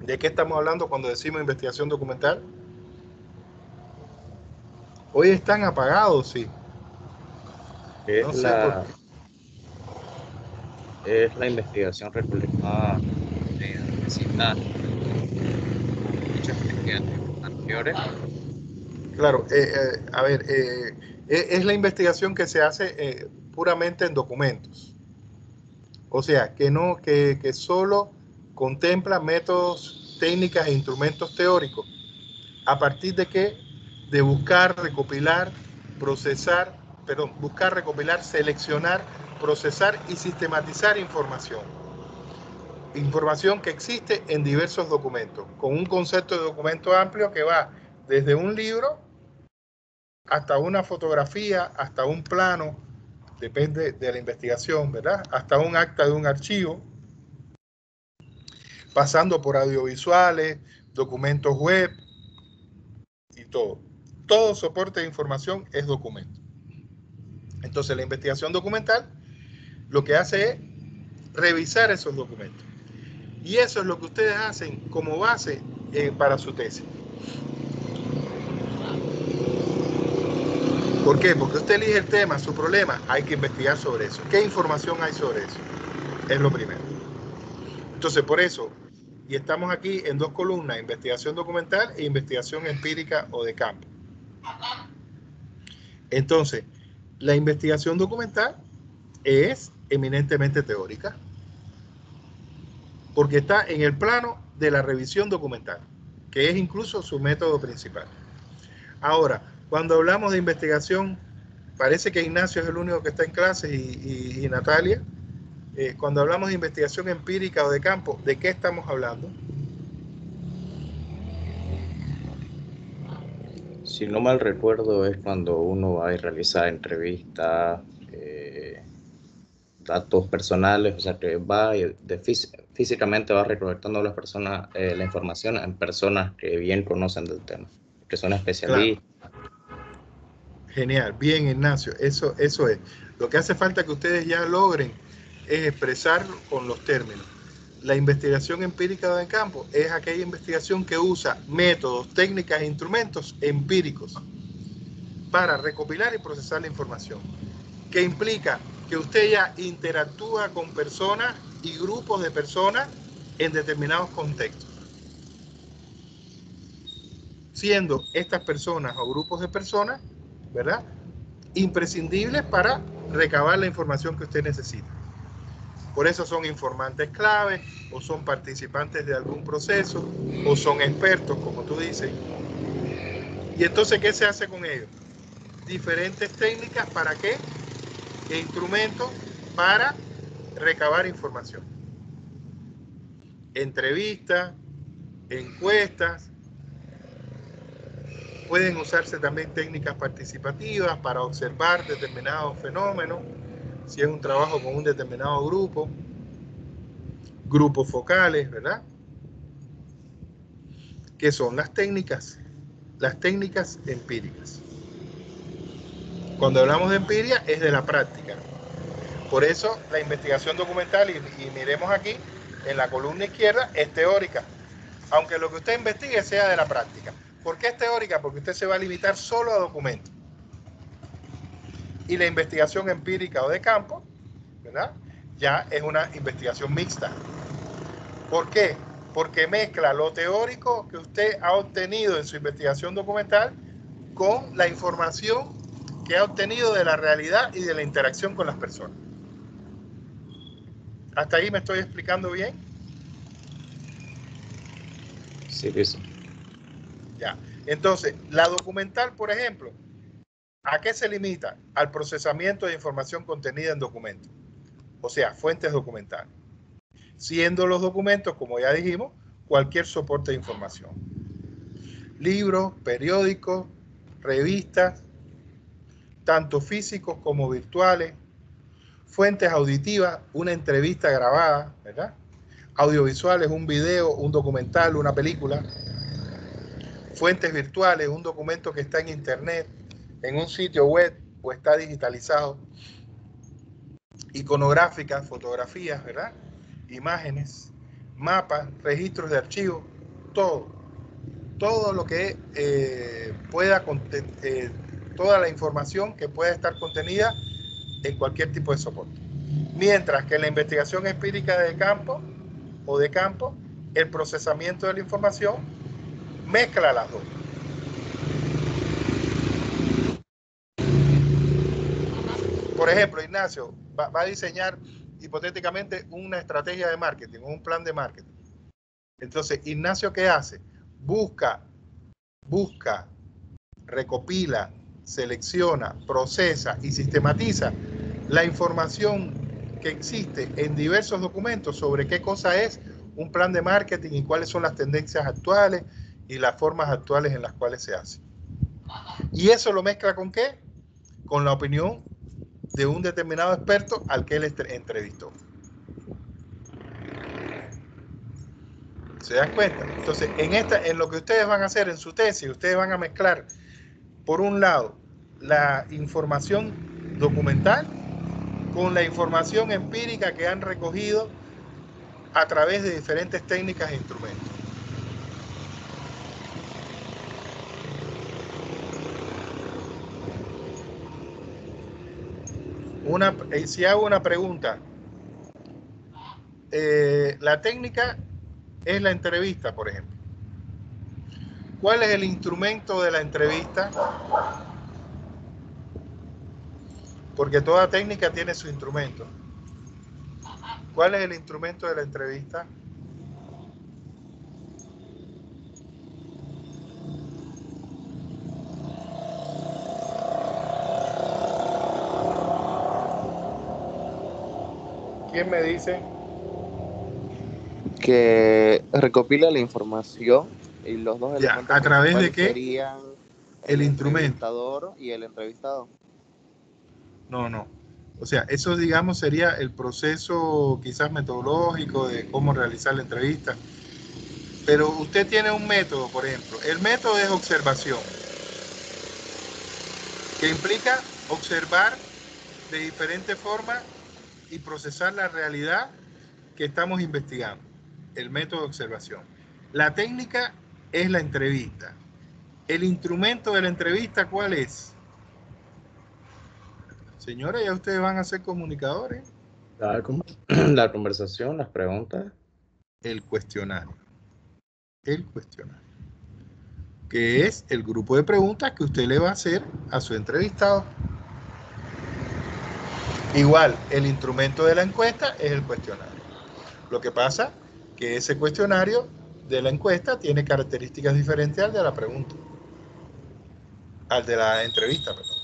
¿De qué estamos hablando cuando decimos investigación documental? Hoy están apagados, sí. Es, la, es la investigación recolectada Claro, eh, eh, a ver, eh, es la investigación que se hace puramente en documentos. O sea, que no, que, que solo contempla métodos, técnicas e instrumentos teóricos. ¿A partir de qué? De buscar, recopilar, procesar, perdón, buscar, recopilar, seleccionar, procesar y sistematizar información información que existe en diversos documentos, con un concepto de documento amplio que va desde un libro hasta una fotografía, hasta un plano, depende de la investigación, ¿verdad? Hasta un acta de un archivo, pasando por audiovisuales, documentos web y todo. Todo soporte de información es documento. Entonces la investigación documental lo que hace es revisar esos documentos y eso es lo que ustedes hacen como base eh, para su tesis. ¿Por qué? Porque usted elige el tema, su problema, hay que investigar sobre eso. ¿Qué información hay sobre eso? Es lo primero. Entonces, por eso, y estamos aquí en dos columnas, investigación documental e investigación empírica o de campo. Entonces, la investigación documental es eminentemente teórica porque está en el plano de la revisión documental, que es incluso su método principal. Ahora, cuando hablamos de investigación, parece que Ignacio es el único que está en clase y, Natalia. eh, cuando hablamos de investigación empírica o de campo, ¿de qué estamos hablando? Si no mal recuerdo, es cuando uno va a realizar entrevistas, datos personales, o sea, que va físicamente va recolectando las personas, eh, la información en personas que bien conocen del tema, que son especialistas. Genial, bien Ignacio, eso, eso es. Lo que hace falta que ustedes ya logren es expresar con los términos. La investigación empírica de campo es aquella investigación que usa métodos, técnicas e instrumentos empíricos para recopilar y procesar la información, que implica que usted ya interactúa con personas y grupos de personas en determinados contextos. Siendo estas personas o grupos de personas, ¿verdad? Imprescindibles para recabar la información que usted necesita. Por eso son informantes clave o son participantes de algún proceso o son expertos, como tú dices. Y entonces, ¿qué se hace con ellos? Diferentes técnicas para qué? E instrumentos para recabar información. Entrevistas, encuestas. Pueden usarse también técnicas participativas para observar determinados fenómenos si es un trabajo con un determinado grupo, grupos focales, ¿verdad? ¿Qué son las técnicas? Las técnicas empíricas. Cuando hablamos de empiria es de la práctica. Por eso la investigación documental, y, miremos aquí, en la columna izquierda, es teórica. Aunque lo que usted investigue sea de la práctica. ¿Por qué es teórica? Porque usted se va a limitar solo a documentos y la investigación empírica o de campo, ¿verdad? Ya es una investigación mixta. ¿Por qué? Porque mezcla lo teórico que usted ha obtenido en su investigación documental con la información que ha obtenido de la realidad y de la interacción con las personas. ¿Hasta ahí me estoy explicando bien? Sí, sí. Ya. Entonces, la documental, por ejemplo, ¿A qué se limita? Al procesamiento de información contenida en documentos, o sea, fuentes documentales, siendo los documentos, como ya dijimos, cualquier soporte de información. Libros, periódicos, revistas, tanto físicos como virtuales, fuentes auditivas, una entrevista grabada, ¿verdad? Audiovisuales, un video, un documental, una película, fuentes virtuales, un documento que está en internet, en un sitio web o está digitalizado. Iconográficas, fotografías, ¿verdad? Imágenes, mapas, registros de archivos, todo. Todo lo que eh, pueda, eh, toda la información que pueda estar contenida en cualquier tipo de soporte. Mientras que la investigación empírica de campo o de campo, el procesamiento de la información mezcla las dos. por ejemplo, Ignacio va, a diseñar hipotéticamente una estrategia de marketing, un plan de marketing. Entonces, Ignacio, ¿qué hace? Busca, busca, recopila, selecciona, procesa y sistematiza la información que existe en diversos documentos sobre qué cosa es un plan de marketing y cuáles son las tendencias actuales y las formas actuales en las cuales se hace. Y eso lo mezcla con qué? Con la opinión de un determinado experto al que él entrevistó. ¿Se dan cuenta? Entonces, en, esta, en lo que ustedes van a hacer en su tesis, ustedes van a mezclar, por un lado, la información documental con la información empírica que han recogido a través de diferentes técnicas e instrumentos. Una, eh, si hago una pregunta, eh, la técnica es la entrevista, por ejemplo. ¿Cuál es el instrumento de la entrevista? Porque toda técnica tiene su instrumento. ¿Cuál es el instrumento de la entrevista? ¿Quién me dice? Que recopila la información y los dos elementos. ¿A través de qué? Serían el, el instrumento y el entrevistado. No, no. O sea, eso digamos sería el proceso quizás metodológico de cómo realizar la entrevista. Pero usted tiene un método, por ejemplo. El método es observación, que implica observar de diferentes formas y procesar la realidad que estamos investigando. El método de observación. La técnica es la entrevista. El instrumento de la entrevista, ¿cuál es? Señora, ya ustedes van a ser comunicadores. La, la conversación, las preguntas. El cuestionario. El cuestionario. Que es el grupo de preguntas que usted le va a hacer a su entrevistado. Igual, el instrumento de la encuesta es el cuestionario. Lo que pasa que ese cuestionario de la encuesta tiene características diferentes al de la pregunta. Al de la entrevista, perdón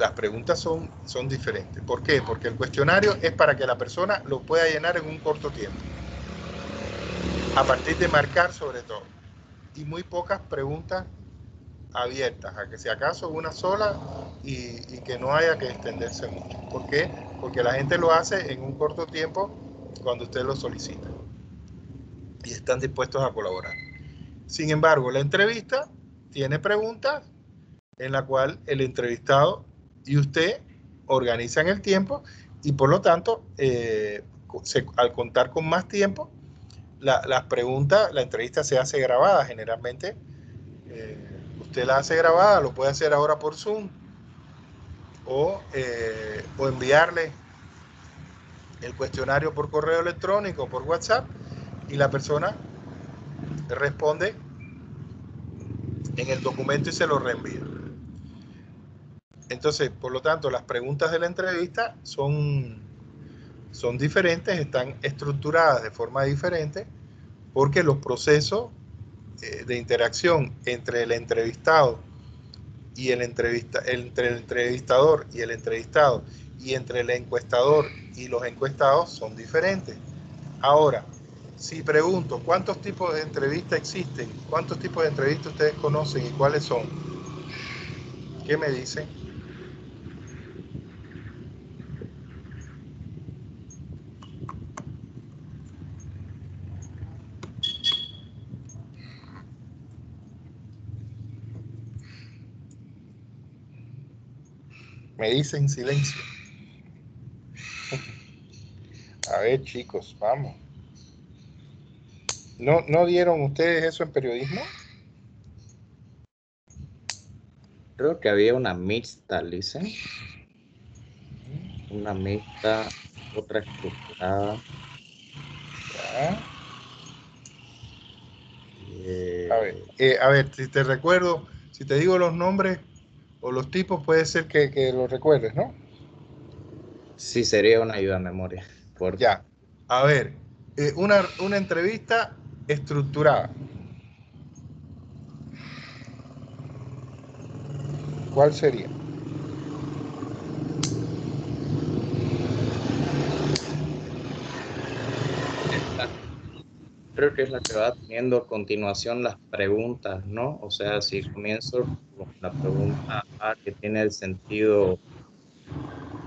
las preguntas son, son diferentes. ¿Por qué? Porque el cuestionario es para que la persona lo pueda llenar en un corto tiempo. A partir de marcar sobre todo. Y muy pocas preguntas abiertas, a que si acaso una sola y, que no haya que extenderse mucho. ¿Por qué? Porque la gente lo hace en un corto tiempo cuando usted lo solicita. Y están dispuestos a colaborar. Sin embargo, la entrevista tiene preguntas en la cual el entrevistado y usted organiza en el tiempo y por lo tanto, eh, al contar con más tiempo, las preguntas, la entrevista se hace grabada generalmente. Eh, usted la hace grabada, lo puede hacer ahora por Zoom o, eh, o enviarle el cuestionario por correo electrónico, por WhatsApp, y la persona responde en el documento y se lo reenvía. Entonces, por lo tanto, las preguntas de la entrevista son, son diferentes, están estructuradas de forma diferente, porque los procesos eh, de interacción entre el entrevistado y el, entrevista, entre el entrevistador y el entrevistado y entre el encuestador y los encuestados son diferentes. Ahora, si pregunto, ¿cuántos tipos de entrevistas existen? ¿Cuántos tipos de entrevistas ustedes conocen y cuáles son? ¿Qué me dicen? Me dicen silencio. A ver, chicos, vamos. ¿No, ¿No dieron ustedes eso en periodismo? Creo que había una mixta, dicen. Una mixta, otra estructurada. a, ver, eh, a ver, si te recuerdo, si te digo los nombres, o los tipos puede ser que, que lo recuerdes, ¿no? Sí, sería una ayuda a memoria. Por... Ya. A ver, eh, una, una entrevista estructurada. ¿Cuál sería? creo que es la que va teniendo a continuación las preguntas, ¿no? O sea, si comienzo con la pregunta A que tiene el sentido,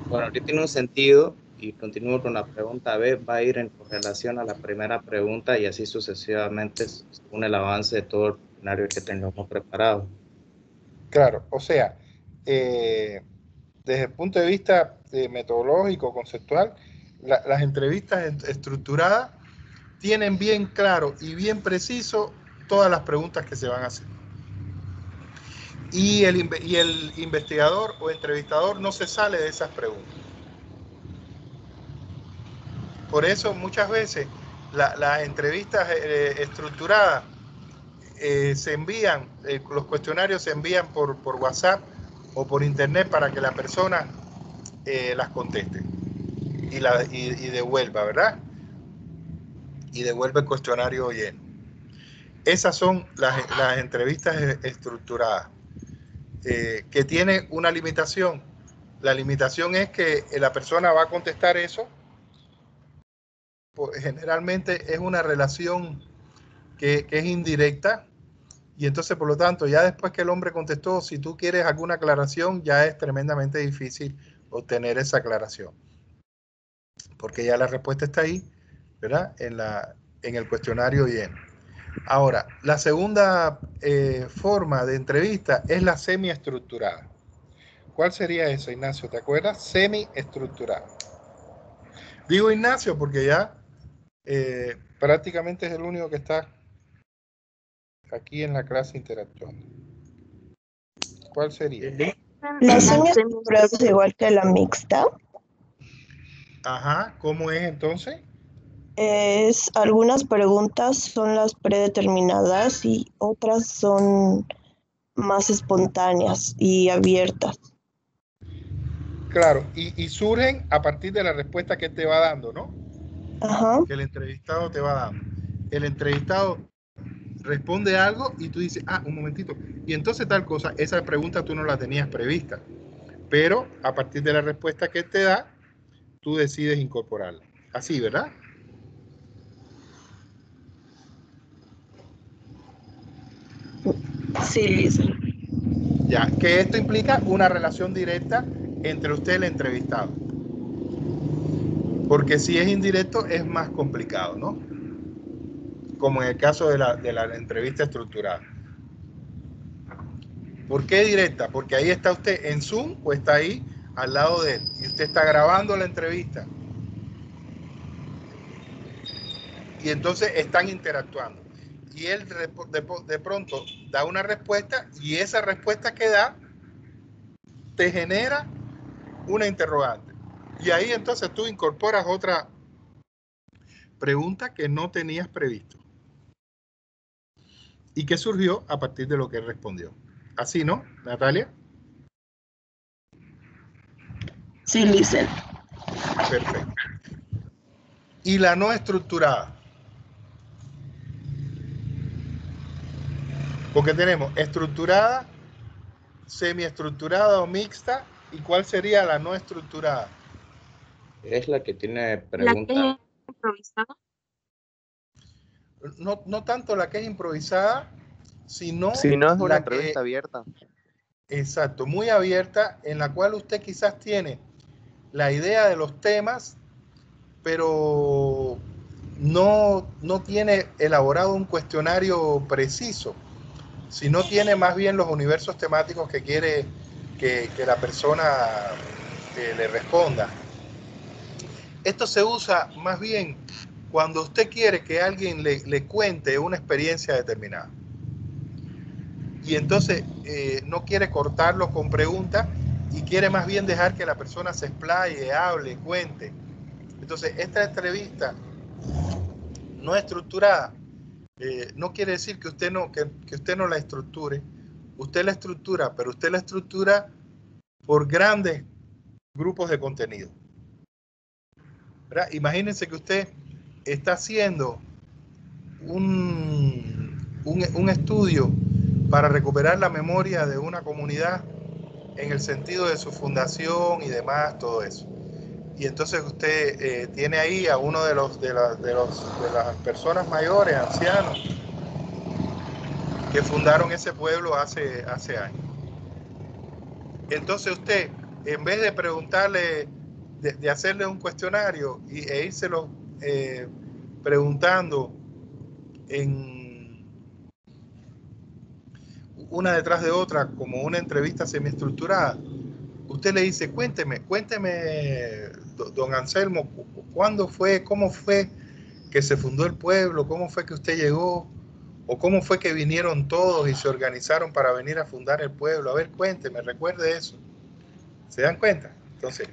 bueno, que tiene un sentido y continúo con la pregunta B, va a ir en relación a la primera pregunta y así sucesivamente según el avance de todo el escenario que tengamos preparado. Claro, o sea, eh, desde el punto de vista eh, metodológico, conceptual, las entrevistas estructuradas tienen bien claro y bien preciso todas las preguntas que se van a hacer. Y el, y el investigador o entrevistador no se sale de esas preguntas. Por eso muchas veces las entrevistas eh, estructuradas eh, se envían, eh, los cuestionarios se envían por, por, WhatsApp o por internet para que la persona las conteste y, la, y devuelva, ¿verdad? y devuelve el cuestionario lleno. Esas son las, las entrevistas estructuradas, que tiene una limitación. La limitación es que la persona va a contestar eso generalmente es una relación que, es indirecta y entonces por lo tanto ya después que el hombre contestó, si tú quieres alguna aclaración, ya es tremendamente difícil obtener esa aclaración. Porque ya la respuesta está ahí, ¿verdad? En, el cuestionario lleno. Ahora, la segunda eh, forma de entrevista es la semiestructurada. ¿Cuál sería eso, Ignacio? ¿Te acuerdas? Semiestructurada. Digo Ignacio porque ya eh, prácticamente es el único que está aquí en la clase interactuando. ¿Cuál sería? La es igual que la mixta. Ajá, ¿cómo es entonces? Es, algunas preguntas son las predeterminadas y otras son más espontáneas y abiertas. Claro, y, surgen a partir de la respuesta que te va dando, ¿no? Ajá. Que el entrevistado te va dando. El entrevistado responde algo y tú dices, ah, un momentito. Y entonces tal cosa, esa pregunta tú no la tenías prevista. Pero a partir de la respuesta que te da, tú decides incorporarla. Así, ¿verdad? Sí, Lisa. Ya, que esto implica una relación directa entre usted y el entrevistado. Porque si es indirecto es más complicado, ¿no? Como en el caso de la, de la entrevista estructurada. ¿Por qué directa? Porque ahí está usted en Zoom o está ahí al lado de él y usted está grabando la entrevista. Y entonces están interactuando y él de, pronto da una respuesta y esa respuesta que da te genera una interrogante. Y ahí entonces tú incorporas otra pregunta que no tenías previsto. Y que surgió a partir de lo que él respondió. Así, ¿no, Natalia? Sí, Lice. Perfecto. Y la no estructurada. Porque tenemos estructurada, semiestructurada o mixta. ¿Y cuál sería la no estructurada? Es la que tiene preguntas. La que es improvisada. No, no tanto la que es improvisada, sino. Si no es una entrevista abierta. Exacto, muy abierta, en la cual usted quizás tiene la idea de los temas, pero no, no tiene elaborado un cuestionario preciso si no tiene más bien los universos temáticos que quiere que, la persona eh, le responda. Esto se usa más bien cuando usted quiere que alguien le, cuente una experiencia determinada. Y entonces eh, no quiere cortarlo con preguntas y quiere más bien dejar que la persona se explaye, hable, cuente. Entonces, esta entrevista no estructurada eh, no quiere decir que usted no, que, usted no la estructure. Usted la estructura, pero usted la estructura por grandes grupos de contenido. Imagínense que usted está haciendo un, un, estudio para recuperar la memoria de una comunidad en el sentido de su fundación y demás, todo eso y entonces usted eh, tiene ahí a uno de los, de, los de, las personas mayores, ancianos, que fundaron ese pueblo hace, hace años. Entonces usted, en vez de preguntarle, de, hacerle un cuestionario y, e írselo eh, preguntando en una detrás de otra, como una entrevista semiestructurada, usted le dice, cuénteme, cuénteme, don Anselmo, ¿cuándo fue, cómo fue que se fundó el pueblo? ¿Cómo fue que usted llegó? ¿O cómo fue que vinieron todos y se organizaron para venir a fundar el pueblo? A ver, cuénteme, recuerde eso. ¿Se dan cuenta? Entonces,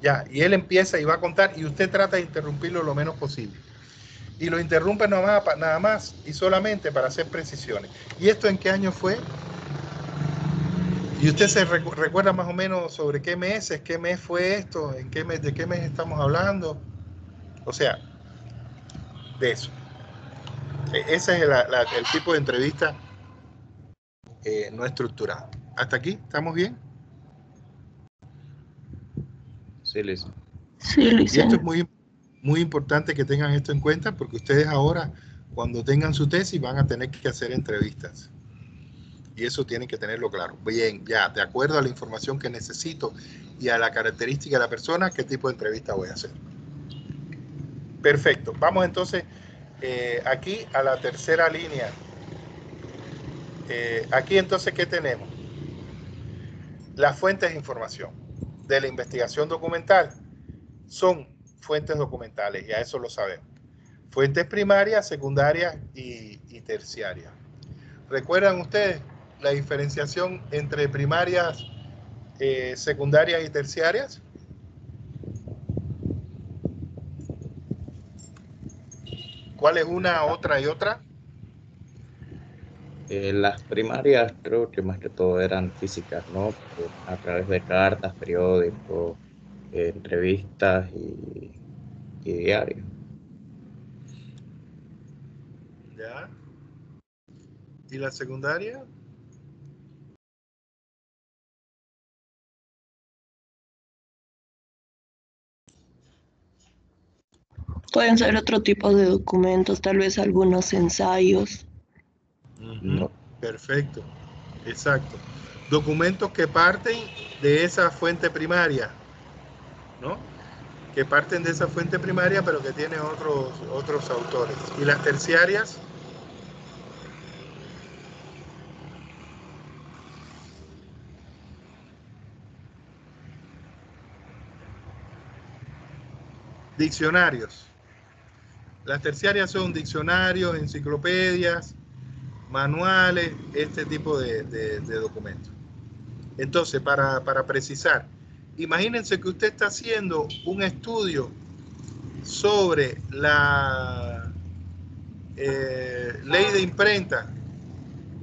ya, y él empieza y va a contar y usted trata de interrumpirlo lo menos posible. Y lo interrumpe nada más, y solamente para hacer precisiones. ¿Y esto en qué año fue? ¿Y usted se recuerda más o menos sobre qué meses, qué mes fue esto, en qué mes, de qué mes estamos hablando? O sea, de eso. E, ese es el, tipo de entrevista eh, no estructurada. ¿Hasta aquí? ¿Estamos bien? Sí. Y esto es muy, Muy importante que tengan esto en cuenta porque ustedes ahora, cuando tengan su tesis, van a tener que hacer entrevistas. Y eso tienen que tenerlo claro. Bien, ya, de acuerdo a la información que necesito y a la característica de la persona, qué tipo de entrevista voy a hacer. Perfecto. Vamos entonces eh, aquí a la tercera línea. Eh, aquí entonces, ¿qué tenemos? Las fuentes de información de la investigación documental son fuentes documentales, ya eso lo sabemos. Fuentes primarias, secundarias y, terciarias. ¿Recuerdan ustedes la diferenciación entre primarias, eh, secundarias y terciarias? ¿Cuál es una, otra y otra? Eh, las primarias creo que más que todo eran físicas, ¿no? A través de cartas, periódicos, eh, entrevistas y, y diarios. ¿Ya? ¿Y la secundaria? Pueden ser otro tipo de documentos, tal vez algunos ensayos. No. Perfecto, exacto. Documentos que parten de esa fuente primaria, ¿no? Que parten de esa fuente primaria, pero que tienen otros, otros autores. ¿Y las terciarias? Diccionarios. Las terciarias son diccionarios, enciclopedias, manuales, este tipo de, documentos. Entonces, para, para precisar, imagínense que usted está haciendo un estudio sobre la eh, ley de imprenta.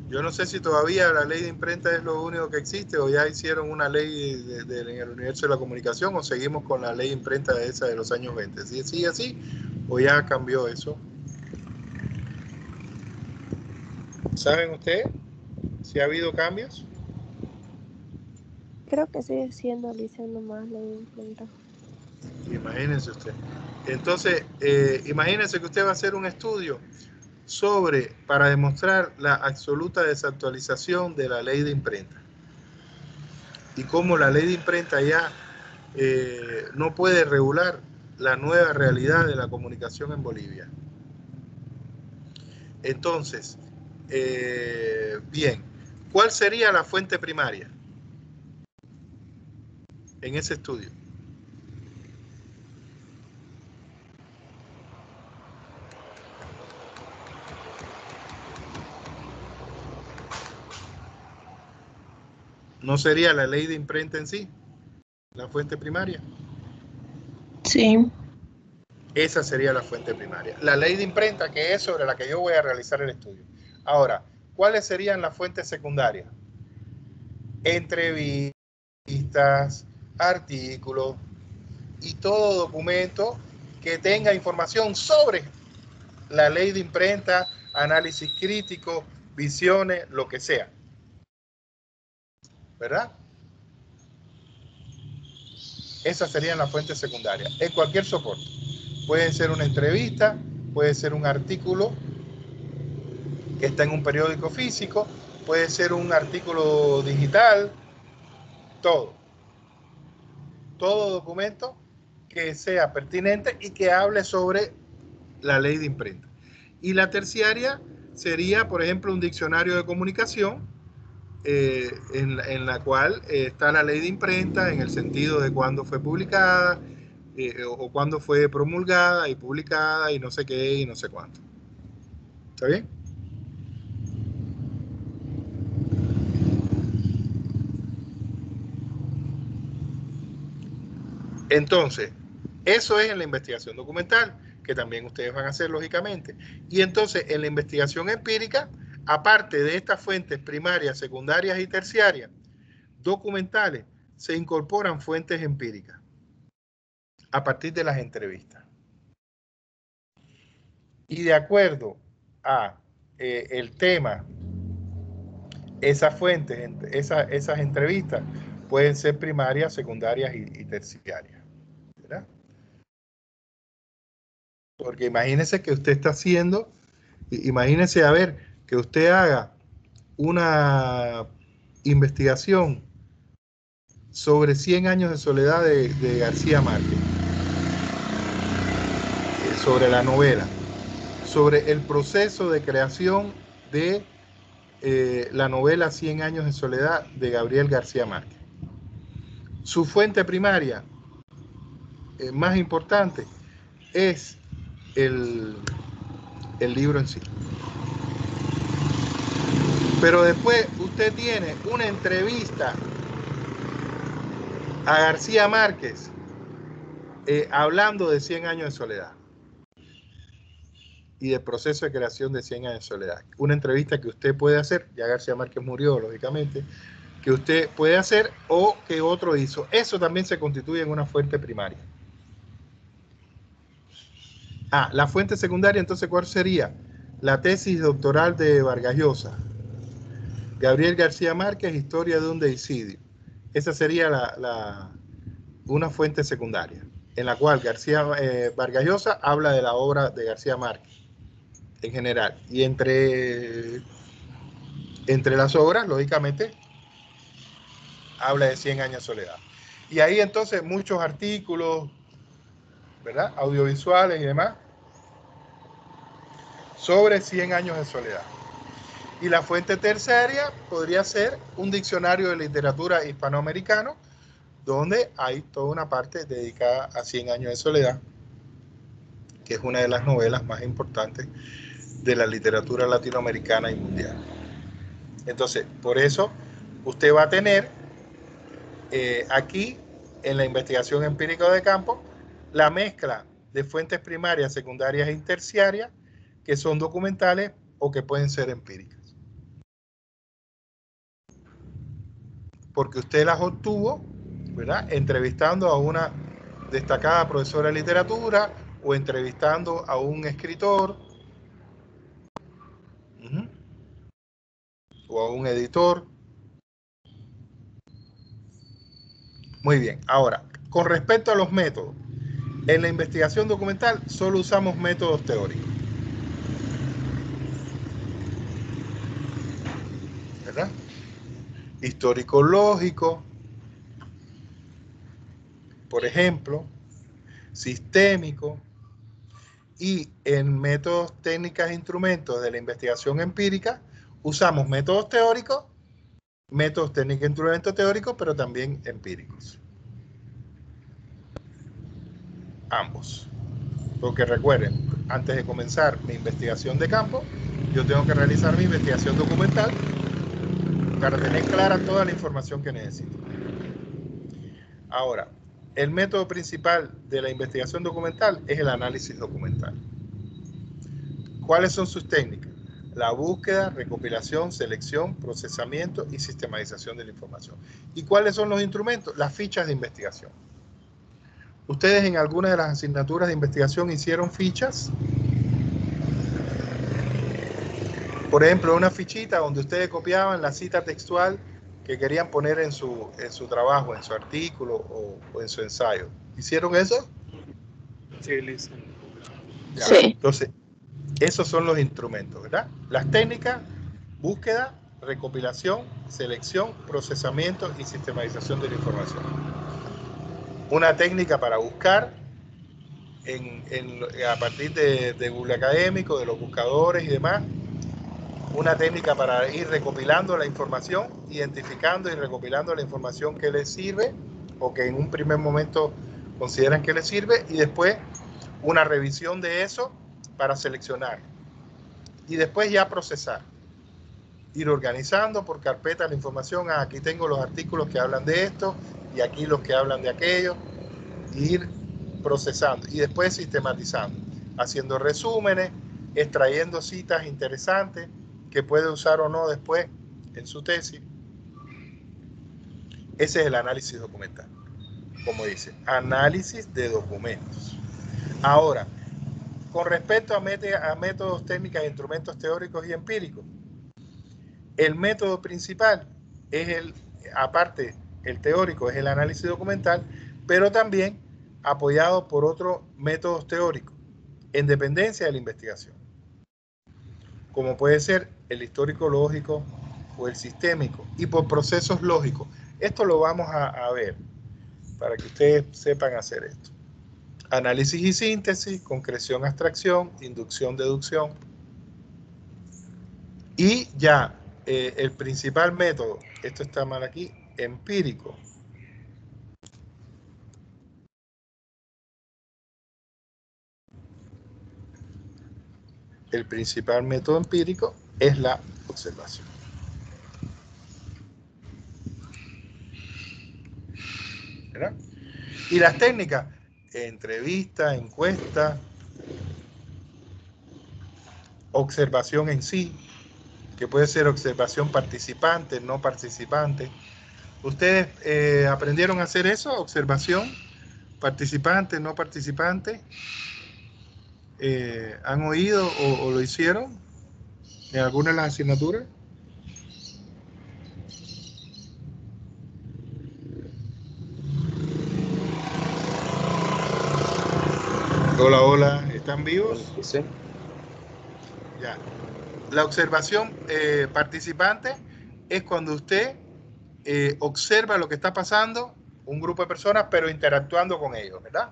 Yo no sé si todavía la ley de imprenta es lo único que existe o ya hicieron una ley de, en el universo de la comunicación o seguimos con la ley de imprenta de esa de los años 20. ¿Sí sigue así o ya cambió eso? ¿Saben ustedes si ha habido cambios? Creo que sigue siendo Alicia nomás la de imprenta. Imagínense usted. Entonces, eh, imagínense que usted va a hacer un estudio sobre, para demostrar la absoluta desactualización de la ley de imprenta. Y cómo la ley de imprenta ya eh, no puede regular la nueva realidad de la comunicación en Bolivia. Entonces, eh, bien, ¿cuál sería la fuente primaria en ese estudio? ¿No sería la ley de imprenta en sí? La fuente primaria. Sí, Esa sería la fuente primaria. La ley de imprenta, que es sobre la que yo voy a realizar el estudio. Ahora, ¿cuáles serían las fuentes secundarias? Entrevistas, artículos y todo documento que tenga información sobre la ley de imprenta, análisis crítico, visiones, lo que sea. ¿Verdad? Esas serían las fuentes secundarias, en cualquier soporte. Puede ser una entrevista, puede ser un artículo está en un periódico físico, puede ser un artículo digital, todo. Todo documento que sea pertinente y que hable sobre la ley de imprenta. Y la terciaria sería, por ejemplo, un diccionario de comunicación eh, en, en la cual eh, está la ley de imprenta en el sentido de cuándo fue publicada eh, o, o cuándo fue promulgada y publicada y no sé qué y no sé cuánto. ¿Está bien? Entonces, eso es en la investigación documental, que también ustedes van a hacer lógicamente. Y entonces, en la investigación empírica, aparte de estas fuentes primarias, secundarias y terciarias, documentales, se incorporan fuentes empíricas a partir de las entrevistas. Y de acuerdo a eh, el tema, esas fuentes, ent- esa- esas entrevistas pueden ser primarias, secundarias y terciarias. Porque imagínese que usted está haciendo, imagínese a ver, que usted haga una investigación sobre 100 años de soledad de, de García Márquez, eh, sobre la novela, sobre el proceso de creación de eh, la novela 100 años de soledad de Gabriel García Márquez. Su fuente primaria eh, más importante es el, el libro en sí. Pero después usted tiene una entrevista a García Márquez eh, hablando de 100 años de soledad y del proceso de creación de 100 años de soledad. Una entrevista que usted puede hacer, ya García Márquez murió, lógicamente, que usted puede hacer o que otro hizo. Eso también se constituye en una fuente primaria. Ah, la fuente secundaria, entonces, ¿cuál sería? La tesis doctoral de Vargas Llosa. Gabriel García Márquez, Historia de un deicidio. Esa sería una fuente secundaria, en la cual García eh, habla de la obra de García Márquez en general. Y entre, entre las obras, lógicamente, habla de 100 años de soledad. Y ahí entonces muchos artículos, ¿verdad? Audiovisuales y demás, sobre 100 años de soledad. Y la fuente terciaria podría ser un diccionario de literatura hispanoamericano, donde hay toda una parte dedicada a 100 años de soledad, que es una de las novelas más importantes de la literatura latinoamericana y mundial. Entonces, por eso usted va a tener eh, aquí en la investigación empírica de campo la mezcla de fuentes primarias, secundarias y terciarias que son documentales o que pueden ser empíricas. Porque usted las obtuvo, ¿verdad? Entrevistando a una destacada profesora de literatura o entrevistando a un escritor o a un editor. Muy bien, ahora, con respecto a los métodos, en la investigación documental solo usamos métodos teóricos. ¿Verdad? Histórico-lógico, por ejemplo, sistémico, y en métodos, técnicas e instrumentos de la investigación empírica usamos métodos teóricos, métodos técnicos e instrumentos teóricos, pero también empíricos. Ambos. Porque recuerden, antes de comenzar mi investigación de campo, yo tengo que realizar mi investigación documental para tener clara toda la información que necesito. Ahora, el método principal de la investigación documental es el análisis documental. ¿Cuáles son sus técnicas? La búsqueda, recopilación, selección, procesamiento y sistematización de la información. ¿Y cuáles son los instrumentos? Las fichas de investigación. ¿Ustedes en alguna de las asignaturas de investigación hicieron fichas? Por ejemplo, una fichita donde ustedes copiaban la cita textual que querían poner en su, en su trabajo, en su artículo o, o en su ensayo. ¿Hicieron eso? Sí. Ya. Sí. Entonces, esos son los instrumentos, ¿verdad? Las técnicas, búsqueda, recopilación, selección, procesamiento y sistematización de la información. Una técnica para buscar en- en- a partir de, de Google Académico, de los buscadores y demás. Una técnica para ir recopilando la información, identificando y recopilando la información que les sirve o que en un primer momento consideran que les sirve y después una revisión de eso para seleccionar y después ya procesar. Ir organizando por carpeta la información. Ah, aquí tengo los artículos que hablan de esto y aquí los que hablan de aquello. ir procesando y después sistematizando, haciendo resúmenes, extrayendo citas interesantes que puede usar o no después en su tesis. Ese es el análisis documental. Como dice, análisis de documentos. Ahora, con respecto a, métodos técnicos e instrumentos teóricos y empíricos, el método principal es el, aparte, el teórico es el análisis documental, pero también apoyado por otros métodos teóricos, en dependencia de la investigación, como puede ser el histórico lógico o el sistémico, y por procesos lógicos. Esto lo vamos a, ver para que ustedes sepan hacer esto. Análisis y síntesis, concreción, abstracción, inducción, deducción. Y ya eh, el principal método, esto está mal aquí, empírico. El principal método empírico es la observación. ¿Verdad? Y las técnicas, entrevista, encuesta, observación en sí, que puede ser observación participante, no participante. ¿Ustedes eh, aprendieron a hacer eso? Observación, participante, no participante. Eh, ¿Han oído o, o lo hicieron en alguna de las asignaturas? Hola, hola, ¿están vivos? Sí. Ya. La observación eh, participante es cuando usted eh, observa lo que está pasando, un grupo de personas, pero interactuando con ellos, ¿verdad?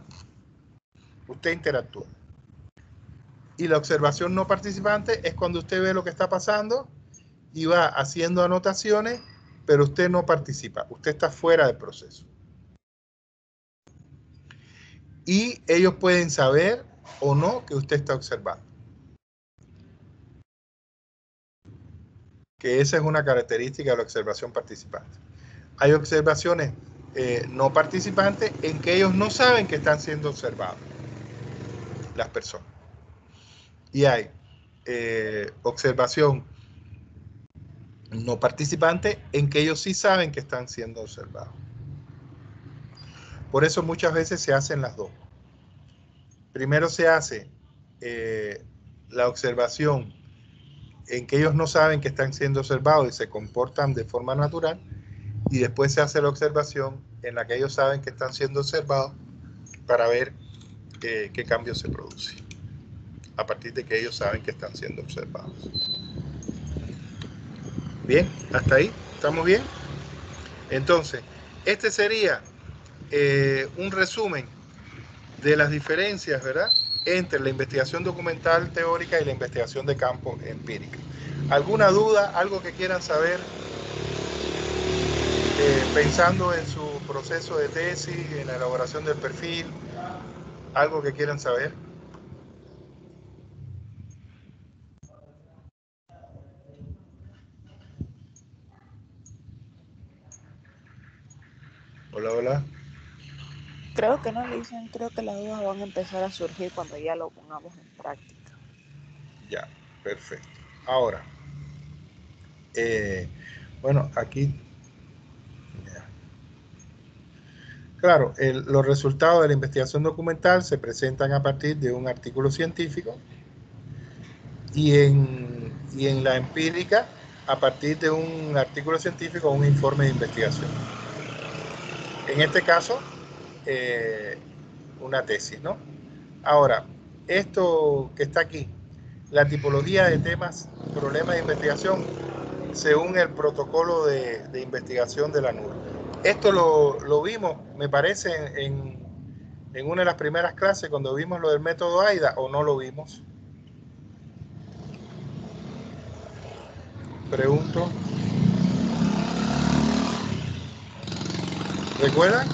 Usted interactúa. Y la observación no participante es cuando usted ve lo que está pasando y va haciendo anotaciones, pero usted no participa, usted está fuera del proceso. Y ellos pueden saber o no que usted está observando. que esa es una característica de la observación participante. Hay observaciones eh, no participantes en que ellos no saben que están siendo observados, las personas. Y hay eh, observación no participante en que ellos sí saben que están siendo observados. Por eso muchas veces se hacen las dos. Primero se hace eh, la observación en que ellos no saben que están siendo observados y se comportan de forma natural, y después se hace la observación en la que ellos saben que están siendo observados para ver qué, qué cambio se produce, a partir de que ellos saben que están siendo observados. Bien, hasta ahí, ¿estamos bien? Entonces, este sería eh, un resumen de las diferencias, ¿verdad? entre la investigación documental teórica y la investigación de campo empírica. ¿Alguna duda, algo que quieran saber eh, pensando en su proceso de tesis, en la elaboración del perfil? ¿Algo que quieran saber? Hola, hola. Creo que no lo dicen, creo que las dudas van a empezar a surgir cuando ya lo pongamos en práctica. Ya, perfecto. Ahora, eh, bueno, aquí, ya. claro, el- los resultados de la investigación documental se presentan a partir de un artículo científico y en, y en la empírica a partir de un artículo científico o un informe de investigación. En este caso, eh, una tesis, ¿no? Ahora, esto que está aquí, la tipología de temas, problemas de investigación, según el protocolo de, investigación de la NUR. Esto lo, vimos, me parece, en una de las primeras clases, cuando vimos lo del método AIDA, o no lo vimos. Pregunto. ¿Recuerdan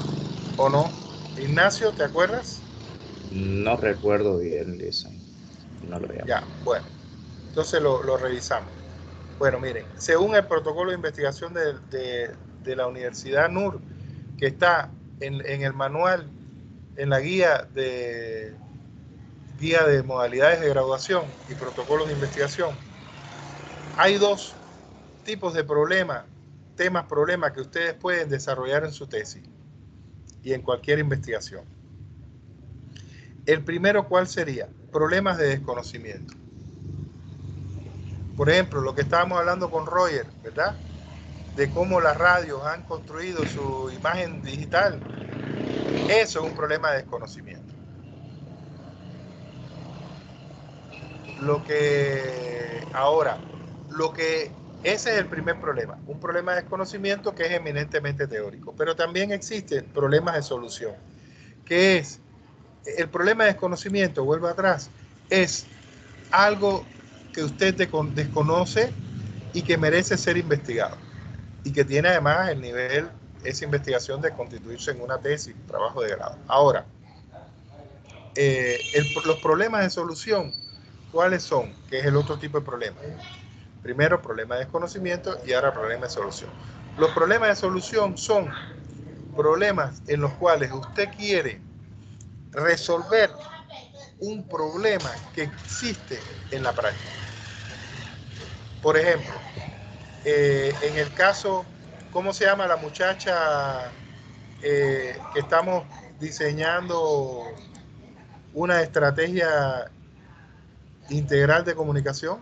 o no? Ignacio, ¿te acuerdas? No recuerdo bien, dicen. No lo veamos. Ya, bueno. Entonces lo, lo revisamos. Bueno, miren, según el protocolo de investigación de, de- de la Universidad NUR, que está en, en el manual, en la guía de guía de modalidades de graduación y protocolos de investigación, hay dos tipos de problemas, temas, problemas que ustedes pueden desarrollar en su tesis y en cualquier investigación. El primero, ¿cuál sería? Problemas de desconocimiento. Por ejemplo, lo que estábamos hablando con Roger, ¿verdad? De cómo las radios han construido su imagen digital. Eso es un problema de desconocimiento. lo que ahora, lo que ese es el primer problema, un problema de desconocimiento que es eminentemente teórico, pero también existen problemas de solución, que es el problema de desconocimiento, vuelvo atrás, es algo que usted desconoce y que merece ser investigado y que tiene además el nivel, esa investigación de constituirse en una tesis, trabajo de grado. Ahora, eh, los problemas de solución, ¿cuáles son? Que es el otro tipo de problema. Primero, problema de desconocimiento y ahora problema de solución. Los problemas de solución son problemas en los cuales usted quiere resolver un problema que existe en la práctica. Por ejemplo, eh, en el caso, ¿cómo se llama la muchacha eh, que estamos diseñando una estrategia integral de comunicación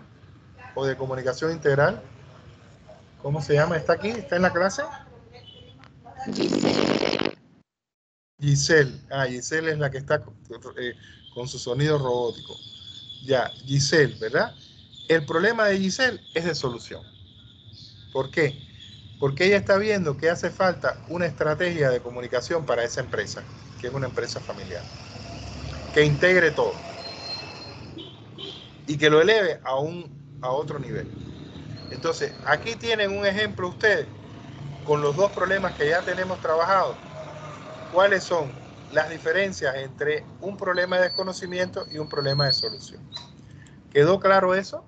o de comunicación integral? ¿Cómo se llama? ¿Está aquí? ¿Está en la clase? Giselle. Ah, Giselle es la que está eh, con su sonido robótico. Ya, Giselle, ¿verdad? El problema de Giselle es de solución. ¿Por qué? Porque ella está viendo que hace falta una estrategia de comunicación para esa empresa, que es una empresa familiar, que integre todo y que lo eleve a, un, a otro nivel. Entonces, aquí tienen un ejemplo ustedes con los dos problemas que ya tenemos trabajados. ¿Cuáles son las diferencias entre un problema de desconocimiento y un problema de solución? ¿Quedó claro eso?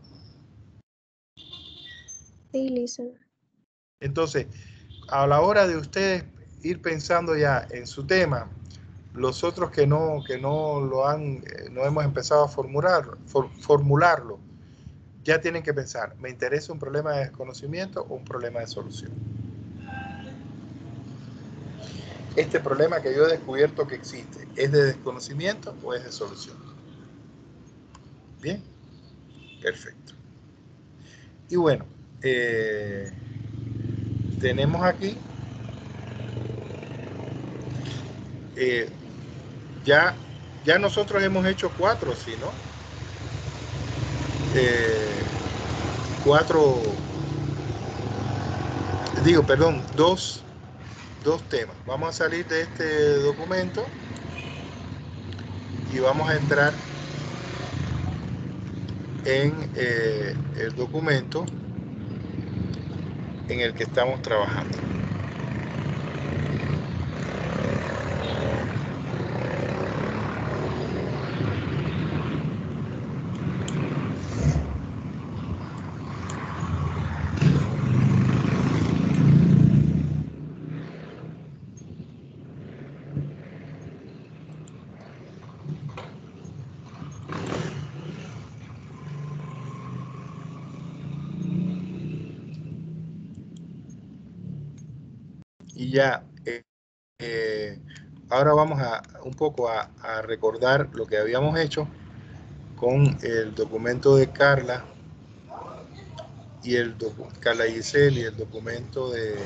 Sí, Lisa. Entonces, a la hora de ustedes ir pensando ya en su tema, los otros que no, que no lo han, eh, no hemos empezado a formular, formularlo, ya tienen que pensar, ¿me interesa un problema de desconocimiento o un problema de solución? Este problema que yo he descubierto que existe, ¿es de desconocimiento o es de solución? Bien, perfecto. Y bueno, eh, tenemos aquí eh, ya, ya nosotros hemos hecho cuatro, ¿sí, no? Eh, cuatro, digo, perdón, dos, dos temas. Vamos a salir de este documento y vamos a entrar en eh, el documento en el que estamos trabajando. Eh, eh, ahora vamos a un poco a, recordar lo que habíamos hecho con el documento de Carla y el Carla Giselle y el documento de,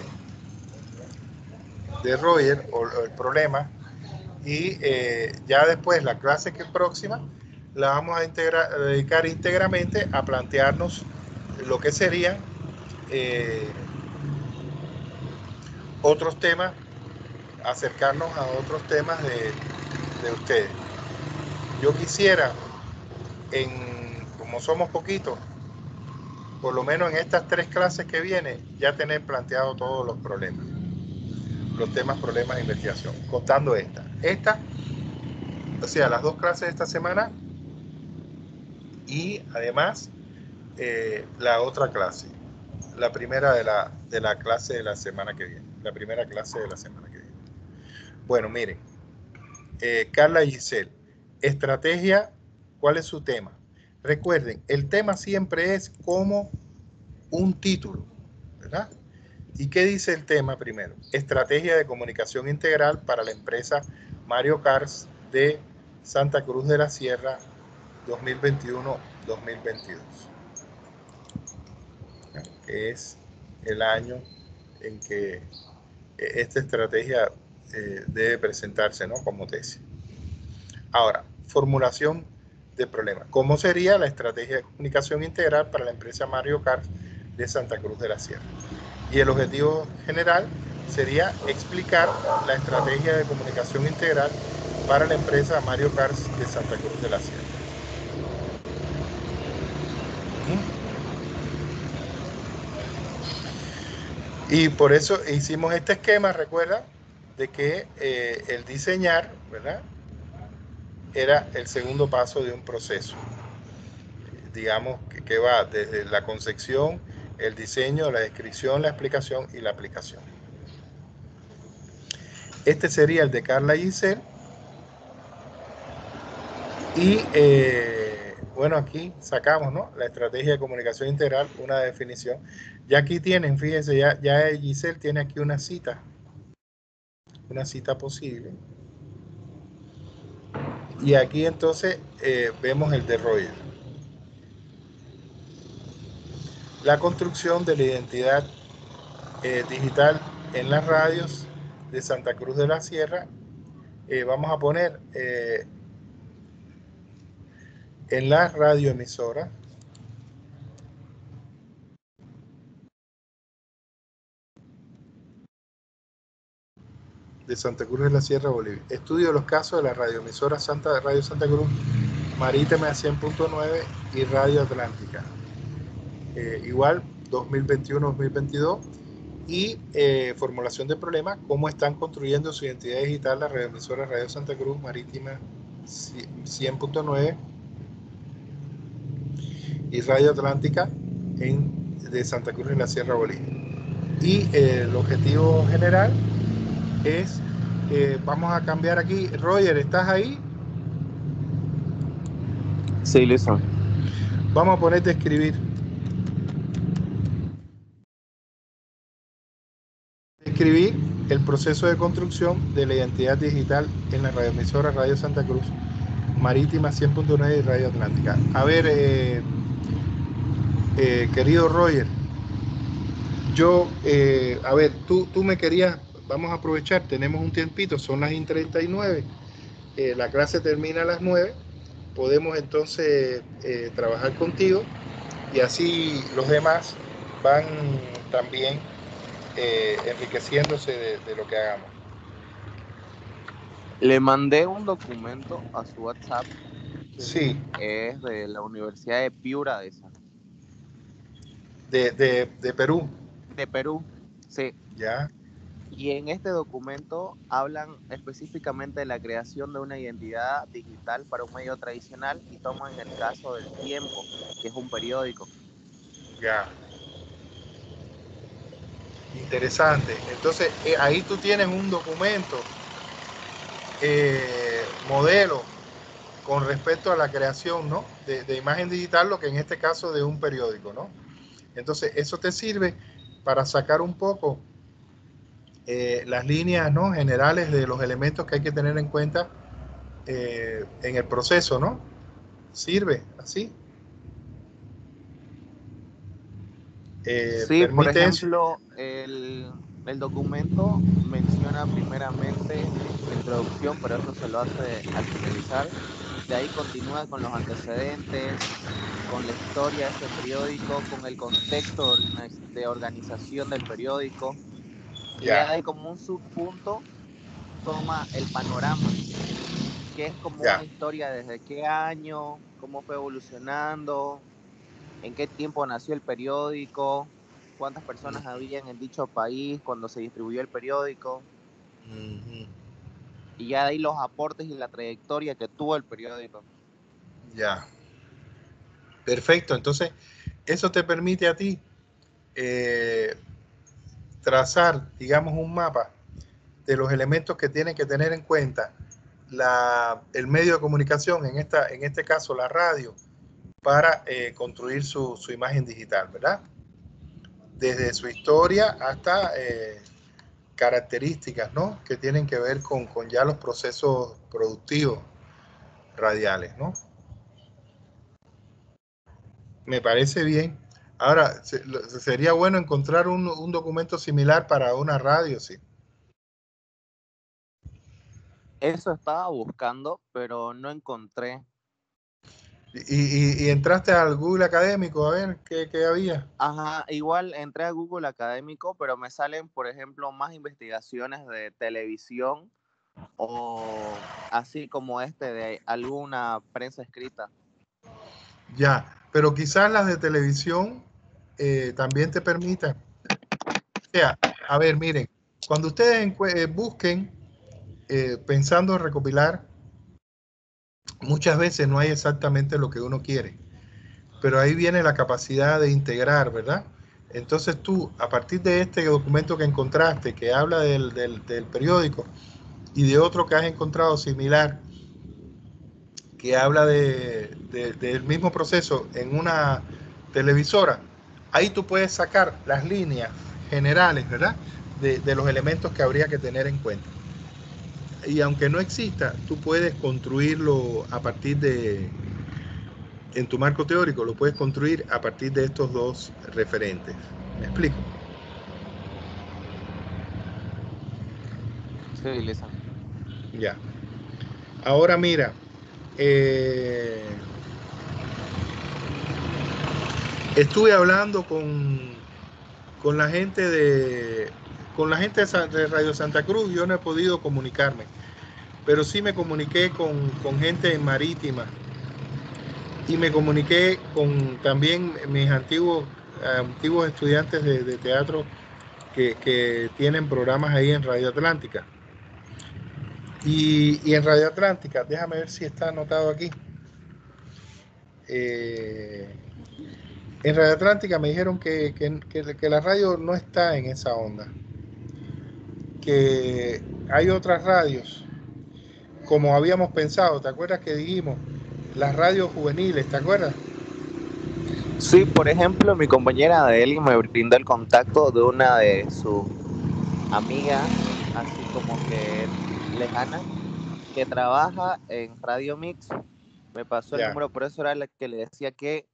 de Roger o, el problema. Y eh, ya después la clase que es próxima la vamos a, dedicar íntegramente a plantearnos lo que sería otros temas, acercarnos a otros temas de, ustedes. Yo quisiera, en, como somos poquitos, por lo menos en estas tres clases que vienen, ya tener planteado todos los problemas, los temas, problemas de investigación, contando esta. Esta, o sea, las dos clases de esta semana y además eh, la otra clase, la primera de la, de la clase de la semana que viene la primera clase de la semana que viene. Bueno, miren, eh, Carla y Giselle, estrategia, ¿cuál es su tema? Recuerden, el tema siempre es como un título, ¿verdad? ¿Y qué dice el tema primero? Estrategia de comunicación integral para la empresa Mario Cars de Santa Cruz de la Sierra 2021-2022. Que es el año en que esta estrategia eh, debe presentarse ¿no? como tesis. Ahora, formulación de problema. ¿Cómo sería la estrategia de comunicación integral para la empresa Mario Kart de Santa Cruz de la Sierra? Y el objetivo general sería explicar la estrategia de comunicación integral para la empresa Mario Kart de Santa Cruz de la Sierra. Y por eso hicimos este esquema, recuerda, de que eh, el diseñar, ¿verdad? Era el segundo paso de un proceso. Digamos que, va desde la concepción, el diseño, la descripción, la explicación y la aplicación. Este sería el de Carla Giselle. Y eh, bueno, aquí sacamos ¿no? la estrategia de comunicación integral, una definición. Ya aquí tienen, fíjense, ya, ya Giselle tiene aquí una cita, una cita posible. Y aquí entonces eh, vemos el de Roger. La construcción de la identidad eh, digital en las radios de Santa Cruz de la Sierra. Eh, vamos a poner en la radioemisora. de Santa Cruz de la Sierra, Bolivia. Estudio los casos de la radioemisora Santa Radio Santa Cruz, Marítima 100.9 y Radio Atlántica. Eh, igual 2021-2022 y eh, formulación de problemas, cómo están construyendo su identidad digital la radioemisora Radio Santa Cruz Marítima 100.9 y Radio Atlántica en, de Santa Cruz en la Sierra Bolivia. Y eh, el objetivo general es, eh, vamos a cambiar aquí, Roger, ¿estás ahí? Sí, listo. Vamos a ponerte a escribir. Escribir el proceso de construcción de la identidad digital en la radioemisora Radio Santa Cruz, Marítima 100.9 y Radio Atlántica. A ver, eh, eh, querido Roger, yo, eh, a ver, tú, tú me querías, vamos a aprovechar, tenemos un tiempito, son las 39, eh, la clase termina a las 9, podemos entonces eh, trabajar contigo y así los demás van también enriqueciéndose de, de lo que hagamos. Le mandé un documento a su WhatsApp, Sí, es de la Universidad de Piura de esa, de, de, de Perú, de Perú. Sí. ya, Y en este documento hablan específicamente de la creación de una identidad digital para un medio tradicional y toman el caso del tiempo, que es un periódico. ya. Interesante. Entonces, eh, ahí tú tienes un documento, eh, modelo, con respecto a la creación, ¿no? De, de imagen digital, lo que en este caso de un periódico, ¿no? Entonces, eso te sirve para sacar un poco eh, las líneas ¿no? generales de los elementos que hay que tener en cuenta eh, en el proceso, ¿no? Sirve así. Eh, Sí, por ejemplo, el, el documento menciona primeramente la introducción, pero eso se lo hace al finalizar. De ahí continúa con los antecedentes, con la historia de este periódico, con el contexto de organi- de organización del periódico. Y ya hay como un subpunto, toma el panorama, que es como Ya. una historia desde qué año, cómo fue evolucionando, en qué tiempo nació el periódico, cuántas personas habían en dicho país cuando se distribuyó el periódico, Ujú, y ya de ahí los aportes y la trayectoria que tuvo el periódico. Ya. Perfecto. Entonces, eso te permite a ti eh, trazar, digamos, un mapa de los elementos que tienen que tener en cuenta la, el medio de comunicación, en, esta, en este caso la radio, para eh, construir su, su imagen digital, ¿verdad? Desde su historia hasta eh, características, ¿no? Que tienen que ver con, con ya los procesos productivos radiales, ¿no? Me parece bien. Ahora, sería bueno encontrar un, un documento similar para una radio, sí. Eso estaba buscando, pero no encontré. Y, y- y entraste al Google Académico a ver qué, qué había. Ajá, igual entré a Google Académico, pero me salen, por ejemplo, más investigaciones de televisión o así como este de alguna prensa escrita. Ya, pero quizás las de televisión eh, también te permitan. O sea, a ver, miren, cuando ustedes eh, busquen eh, pensando en recopilar, muchas veces no hay exactamente lo que uno quiere, pero ahí viene la capacidad de integrar, ¿verdad? Entonces tú, a partir de este documento que encontraste, que habla del, del- periódico, y de otro que has encontrado similar, que habla de, de- del mismo proceso en una televisora, ahí tú puedes sacar las líneas generales, ¿verdad? De los elementos que habría que tener en cuenta. Y aunque no exista, tú puedes construirlo a partir de, en tu marco teórico, lo puedes construir a partir de estos dos referentes. ¿Me explico? Sí, Lisa. Ya. Ahora mira, eh, estuve hablando con, con la gente de con la gente de, Radio Santa Cruz, yo no he podido comunicarme, pero sí me comuniqué con, con gente en marítima y me comuniqué con también mis antiguos antiguos estudiantes de, teatro que, que tienen programas ahí en Radio Atlántica. Y, y en Radio Atlántica, déjame ver si está anotado aquí. Eh, en Radio Atlántica me dijeron que- que- que la radio no está en esa onda. Que hay otras radios, como habíamos pensado, ¿te acuerdas que dijimos? Las radios juveniles, ¿te acuerdas? Sí, por ejemplo, mi compañera Adeli me brindó el contacto de una de sus amigas, así como que lejana, que trabaja en Radio Mix. Me pasó el número, por eso era la que le decía que,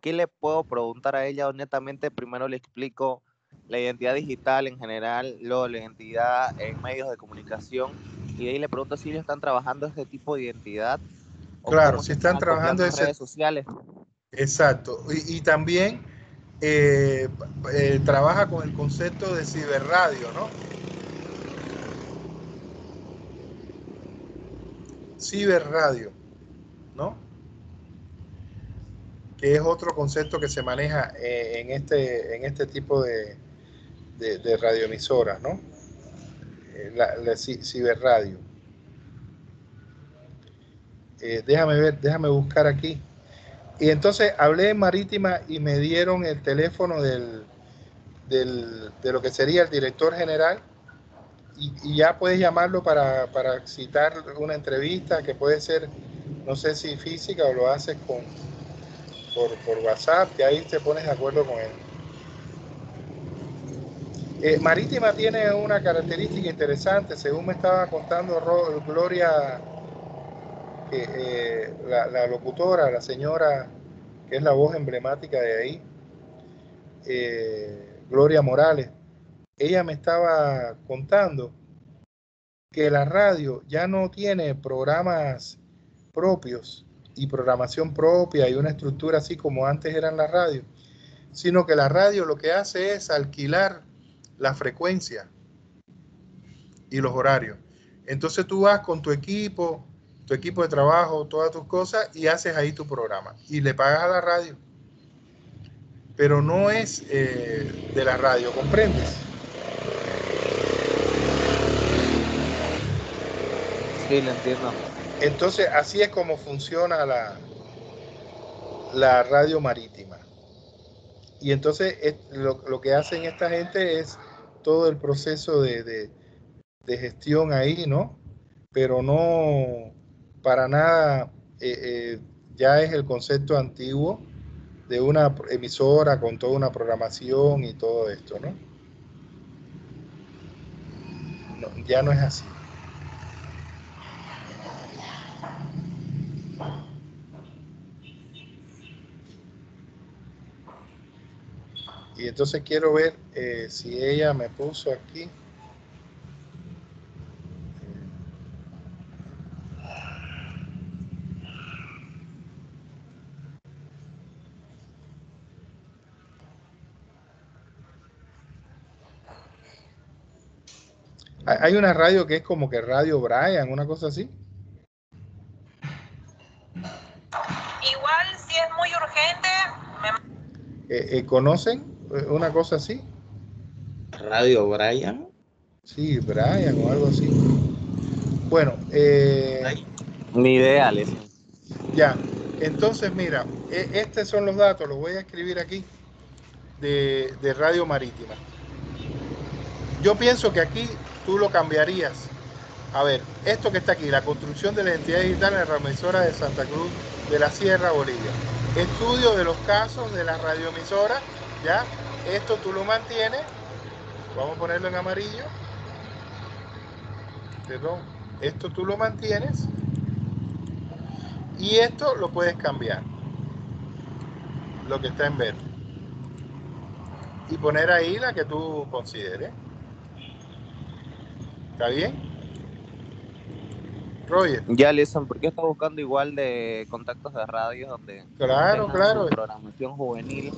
¿qué le puedo preguntar a ella? Honestamente, primero le explico la identidad digital en general, luego la identidad en medios de comunicación, y de ahí le pregunto si ellos están trabajando este tipo de identidad. Claro, si están trabajando en ese- redes sociales. Exacto. Y, y también eh, eh, trabaja con el concepto de ciberradio, ¿no? Ciberradio, ¿no? Que es otro concepto que se maneja eh, en, este, en este tipo de, de, de radioemisoras, ¿no? Eh, La, la ci- ciberradio. Eh, déjame ver, déjame buscar aquí. Y entonces hablé en Marítima y me dieron el teléfono del, del- de lo que sería el director general y, y ya puedes llamarlo para, para citar una entrevista que puede ser, no sé si física o lo haces con, por, por WhatsApp, que ahí te pones de acuerdo con él. Eh, Marítima tiene una característica interesante, según me estaba contando Gloria eh, la, la locutora, la señora que es la voz emblemática de ahí, eh, Gloria Morales, ella me estaba contando que la radio ya no tiene programas propios y programación propia y una estructura así como antes eran las radios, sino que la radio lo que hace es alquilar la frecuencia y los horarios. Entonces tú vas con tu equipo, tu equipo de trabajo, todas tus cosas y haces ahí tu programa y le pagas a la radio. Pero no es eh, de la radio, ¿comprendes? Sí, lo entiendo. Entonces así es como funciona la, la radio marítima. Y entonces es- lo, lo que hacen esta gente es todo el proceso de, de- de gestión ahí, ¿no? Pero no para nada, eh, eh, ya es el concepto antiguo de una emisora con toda una programación y todo esto, ¿no? No, ya no es así. Y entonces quiero ver eh, si ella me puso aquí. Hay una radio que es como que Radio Brian, una cosa así. Igual, si es muy urgente. Me... Eh, eh, ¿Conocen? Una cosa así? Radio Brian. Sí, Brian o algo así. Bueno, eh, Ni idea, ya. Entonces, mira, e- estos son los datos, los voy a escribir aquí de, de Radio Marítima. Yo pienso que aquí tú lo cambiarías. A ver, esto que está aquí, la construcción de la identidad digital en la radioemisora de Santa Cruz de la Sierra, Bolivia. Estudio de los casos de las radioemisoras, ¿ya? Esto tú lo mantienes. Vamos a ponerlo en amarillo. Perdón. Esto tú lo mantienes. Y esto lo puedes cambiar. Lo que está en verde. Y poner ahí la que tú consideres. ¿Está bien? Roger. Ya, Lison, ¿por qué estás buscando igual de contactos de radio donde Claro, claro. programación juvenil?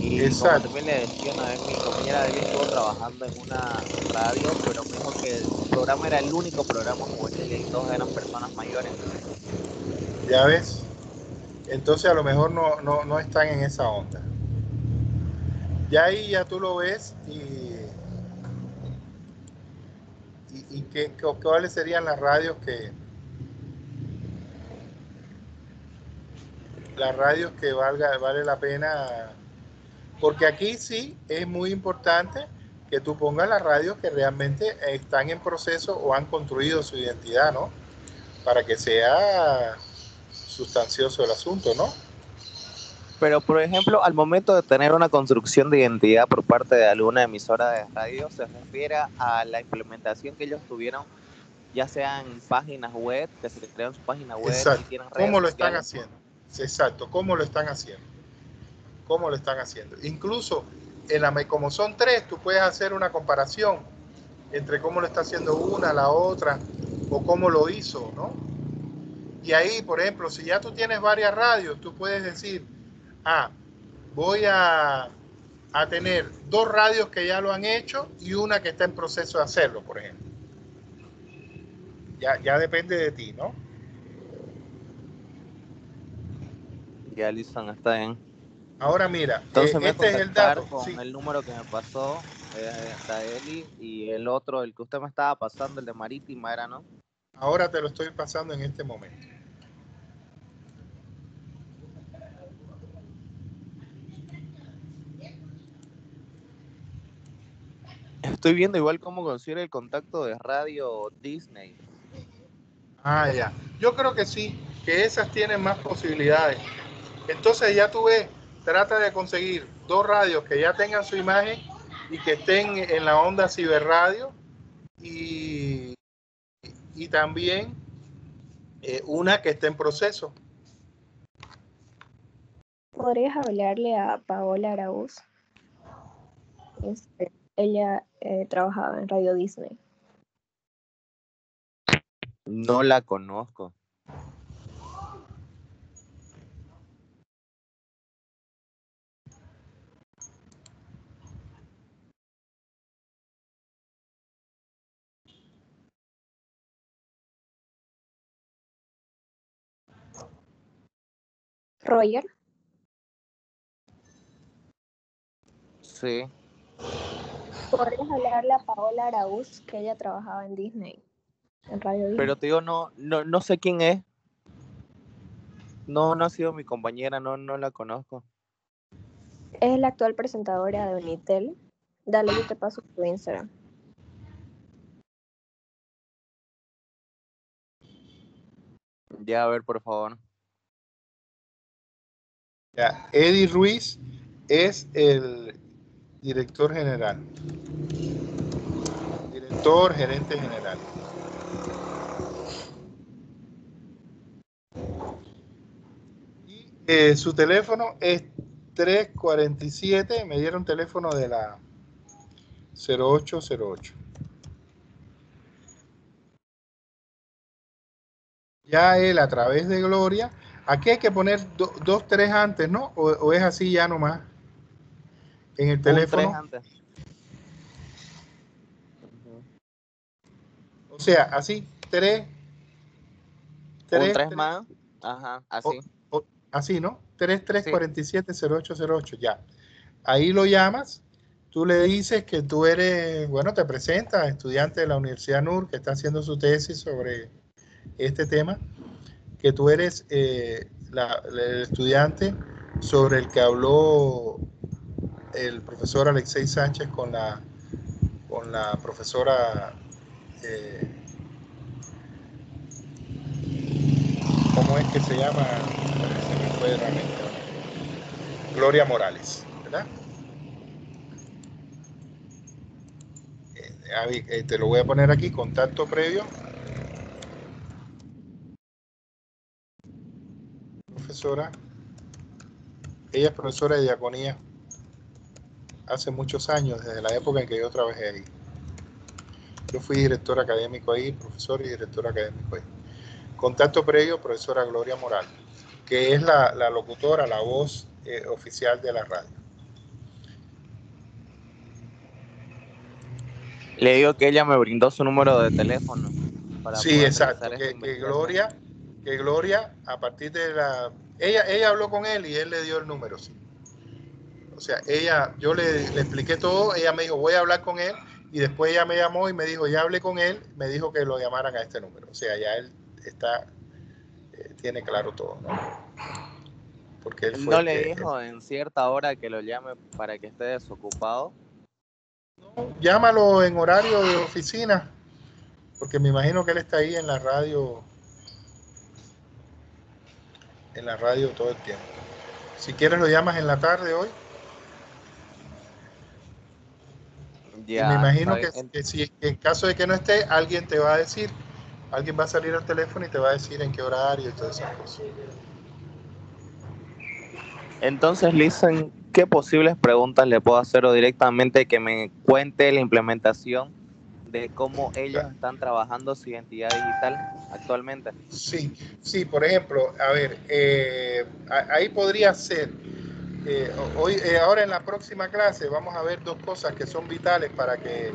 Y Exacto. como también le decía una vez, mi compañera Delia estuvo trabajando en una radio, pero me dijo que el programa era el único programa juvenil y todos eran personas mayores. Ya ves. Entonces a lo mejor no, no, no están en esa onda. Ya ahí ya tú lo ves y, y, qué, qué- cuáles serían las radios que las radios que valga vale la pena porque aquí sí es muy importante que tú pongas las radios que realmente están en proceso o han construido su identidad, ¿no? Para que sea sustancioso el asunto, ¿no? Pero, por ejemplo, al momento de tener una construcción de identidad por parte de alguna emisora de radio, se refiere a la implementación que ellos tuvieron, ya sea en páginas web, que se crearon su página web, Exacto. y redes ¿Cómo lo están sociales. haciendo? Exacto, ¿cómo lo están haciendo? ¿Cómo lo están haciendo? Incluso, en la, como son tres, tú puedes hacer una comparación entre cómo lo está haciendo una, la otra, o cómo lo hizo, ¿no? Y ahí, por ejemplo, si ya tú tienes varias radios, tú puedes decir, ah, voy a, a tener dos radios que ya lo han hecho y una que está en proceso de hacerlo, por ejemplo. Ya, ya depende de ti, ¿no? Ya, Alison, está bien. Ahora mira, Entonces eh, me este es el dato. con sí. el número que me pasó, eh, Daeli, y el otro, el que usted me estaba pasando, el de Marítima, era, ¿no? Ahora te lo estoy pasando en este momento. Estoy viendo igual cómo consigue el contacto de Radio Disney. Ah, ya. Yo creo que sí, que esas tienen más posibilidades. Entonces ya tú ves, trata de conseguir dos radios que ya tengan su imagen y que estén en la onda ciberradio y, y también eh, una que esté en proceso. ¿Podrías hablarle a Paola Araúz? Este, ella eh, trabajaba en Radio Disney. No la conozco. Roger, Sí. ¿Podrías hablarle a Paola Araúz, que ella trabajaba en Disney? En Radio Disney. Pero te digo, no, no, no sé quién es. No, no ha sido mi compañera, no, no la conozco. Es la actual presentadora de Unitel. Dale, yo te paso tu Instagram. Ya, a ver, por favor. Ya, Eddie Ruiz es el director general. Director, gerente general. Y eh, su teléfono es 347, me dieron teléfono de la 0808. Ya él a través de Gloria Aquí hay que poner do- dos, tres antes, ¿no? O, o es así ya nomás. En el tres teléfono. O sea, así, 3. Un 3 más. Ajá, así. así, ¿no? 3, 3, 47, 08, 08, ya. Ahí lo llamas, tú le dices que tú eres, bueno, te presentas, estudiante de la Universidad NUR, que está haciendo su tesis sobre este tema, que tú eres eh, la, el estudiante sobre el que habló el profesor Alexei Sánchez con la, con la profesora eh, ¿cómo es que se llama? Gloria Morales, ¿verdad? Eh, eh, te lo voy a poner aquí, contacto previo. Profesora, ella es profesora de diaconía hace muchos años, desde la época en que yo trabajé ahí. Yo fui director académico ahí, profesor y director académico ahí. Contacto previo, profesora Gloria Moral, que es la, locutora, la voz eh, oficial de la radio. Le digo que ella me brindó su número de teléfono. sí, exacto. Que, Gloria, que Gloria, a partir de la... Ella, ella habló con él y él le dio el número, sí. O sea, ella, yo le, le expliqué todo, ella me dijo, voy a hablar con él, y después ella me llamó y me dijo, ya hablé con él, me dijo que lo llamaran a este número. O sea, ya él está, eh, tiene claro todo, ¿no? Porque él fue ¿No le dijo en cierta hora que lo llame para que esté desocupado? No, llámalo en horario de oficina, porque me imagino que él está ahí en la radio, en la radio todo el tiempo. Si quieres lo llamas en la tarde hoy. Me imagino que, si en caso de que no esté, alguien te va a decir, alguien va a salir al teléfono y te va a decir en qué horario y todas esas cosas. Entonces, Listen, ¿qué posibles preguntas le puedo hacer o directamente que me cuente la implementación de cómo ellos están trabajando su identidad digital actualmente? Sí, sí, por ejemplo, a ver, eh, ahí podría ser eh, hoy, eh, ahora en la próxima clase vamos a ver dos cosas que son vitales para que,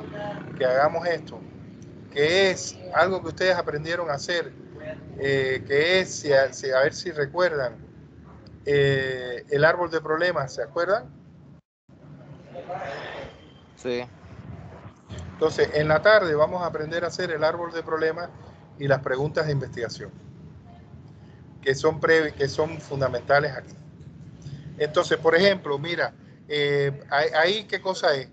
hagamos esto, que es algo que ustedes aprendieron a hacer, eh, que es, a, ver si recuerdan, el árbol de problemas, ¿se acuerdan? Sí. Entonces, en la tarde vamos a aprender a hacer el árbol de problemas y las preguntas de investigación, que son, que son fundamentales aquí. Entonces, por ejemplo, mira, eh, ahí qué cosa es.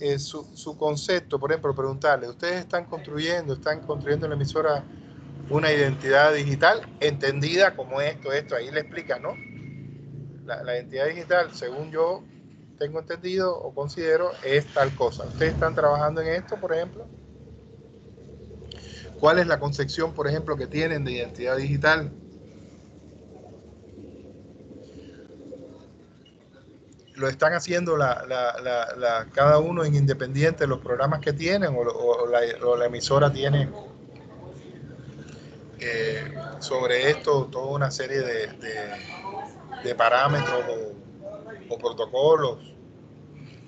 Eh, su, concepto, por ejemplo, preguntarle, ¿ustedes están construyendo, están construyendo en la emisora una identidad digital entendida como esto, esto? Ahí le explica, ¿no? La, la identidad digital, según yo tengo entendido o considero, es tal cosa. ¿Ustedes están trabajando en esto, por ejemplo? ¿Cuál es la concepción, por ejemplo, que tienen de identidad digital? Lo están haciendo la, cada uno en independiente los programas que tienen o, la, emisora tiene eh, sobre esto toda una serie de, parámetros o, protocolos.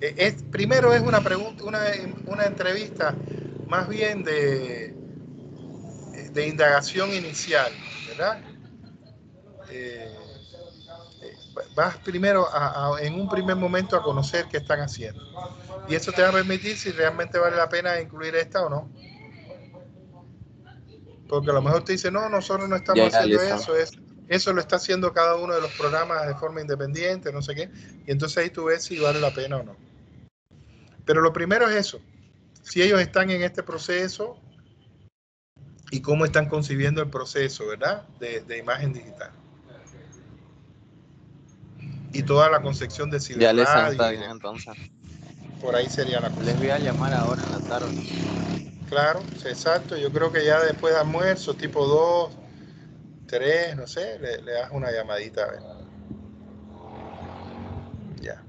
E, es, primero es una pregunta, una, una entrevista más bien de, de indagación inicial, ¿verdad? Eh, vas primero en un primer momento a conocer qué están haciendo. Y eso te va a permitir si realmente vale la pena incluir esta o no. Porque a lo mejor te dice, no, nosotros no estamos haciendo eso, es, eso lo está haciendo cada uno de los programas de forma independiente, no sé qué. Y entonces ahí tú ves si vale la pena o no. Pero lo primero es eso, si ellos están en este proceso y cómo están concibiendo el proceso, ¿verdad? de imagen digital y toda la concepción de ciudad. Ya les está bien, entonces. Por ahí sería la cosa. Les voy a llamar ahora en la tarde. Claro, exacto. Yo creo que ya después de almuerzo, tipo 2, 3, no sé, le, das una llamadita a ver. Ya.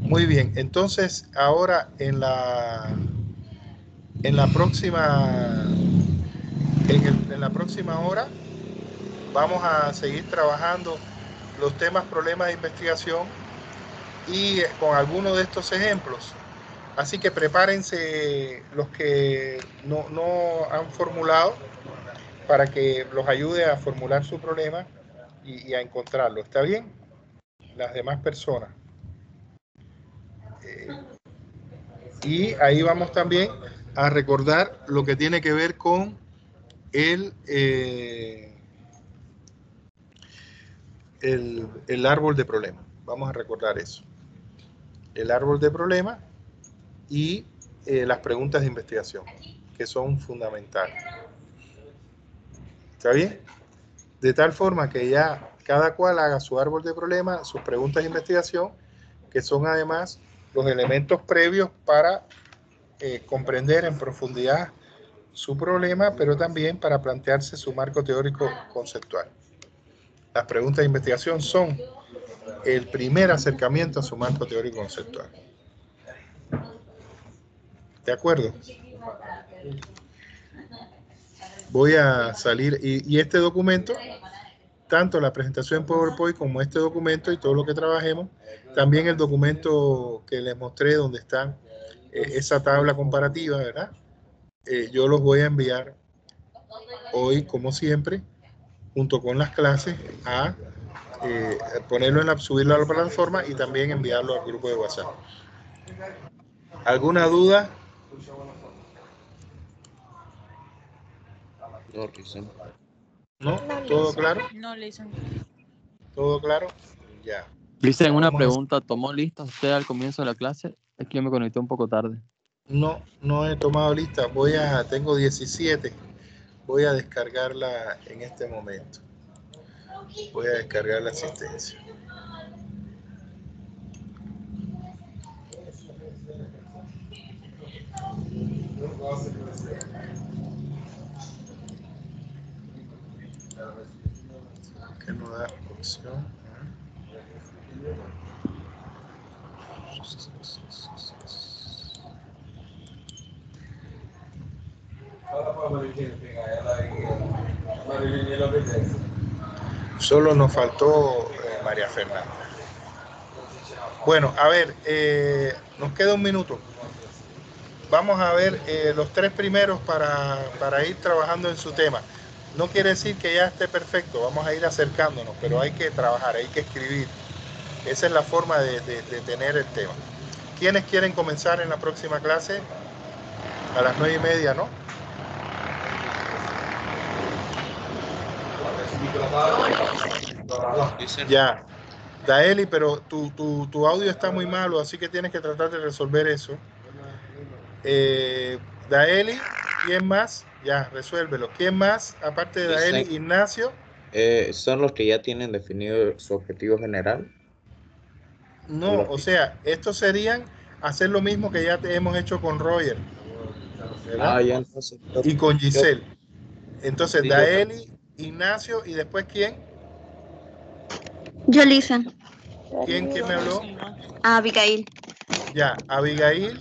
Muy bien, entonces ahora en la en la próxima en, en la próxima hora vamos a seguir trabajando los temas problemas de investigación y con algunos de estos ejemplos Así que prepárense los que no, no han formulado para que los ayude a formular su problema y, a encontrarlo. ¿Está bien? Las demás personas. Eh, y ahí vamos también a recordar lo que tiene que ver con el, eh, el, árbol de problema. Vamos a recordar eso. El árbol de problema y eh, las preguntas de investigación, que son fundamentales. ¿Está bien? De tal forma que ya cada cual haga su árbol de problema, sus preguntas de investigación, que son además los elementos previos para eh, comprender en profundidad su problema, pero también para plantearse su marco teórico conceptual. Las preguntas de investigación son el primer acercamiento a su marco teórico conceptual. ¿De acuerdo? Voy a salir y, este documento, tanto la presentación en PowerPoint como este documento y todo lo que trabajemos, también el documento que les mostré donde está eh, esa tabla comparativa, ¿verdad? Eh, yo los voy a enviar hoy, como siempre, junto con las clases, a eh, ponerlo en la, subirlo a la plataforma y también enviarlo al grupo de WhatsApp. ¿Alguna duda? No, ¿No? ¿Todo claro? No, Listen. ¿Todo claro? Ya. Dicen una pregunta, ¿tomó lista usted al comienzo de la clase? Es que yo me conecté un poco tarde. No, no he tomado lista. Voy a, tengo 17. Voy a descargarla en este momento. Voy a descargar la asistencia. Que no da opción. Solo nos faltó eh, María Fernanda. Bueno, a ver, eh, nos queda un minuto. Vamos a ver eh, los tres primeros para, para ir trabajando en su tema. No quiere decir que ya esté perfecto, vamos a ir acercándonos, pero hay que trabajar, hay que escribir. Esa es la forma de, de- de tener el tema. ¿Quiénes quieren comenzar en la próxima clase? A las nueve y media, ¿no? Ya. Daeli, pero tu, tu, tu audio está muy malo, así que tienes que tratar de resolver eso. Eh, Daeli, ¿quién más? Ya, resuélvelo. ¿Quién más? Aparte de Daeli, Dicen- Ignacio. eh, son los que ya tienen definido su objetivo general. No, o sea, estos serían hacer lo mismo que ya te hemos hecho con Roger. Ah, ya entonces. y con Giselle. Entonces, Daeli, Ignacio y después quién? Yo, Lisa. ¿Quién, quién me habló? A Abigail. Ya, Abigail.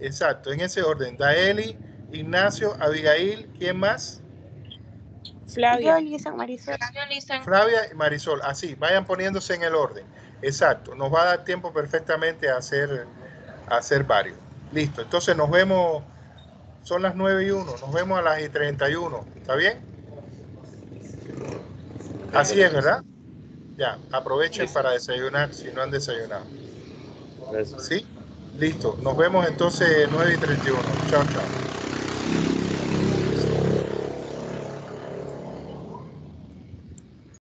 Exacto, en ese orden. Daeli, Ignacio, Abigail, ¿quién más? Flavia. Yo, Lisa Marisol. Flavia y Marisol. Así, vayan poniéndose en el orden. Exacto, nos va a dar tiempo perfectamente a hacer, a hacer varios. Listo, entonces nos vemos, son las 9 y 1, nos vemos a las y 31. ¿Está bien? Así es, ¿verdad? Ya, aprovechen para desayunar si no han desayunado. Gracias. ¿Sí? Listo, nos vemos entonces 9 y 31. Chao, chao.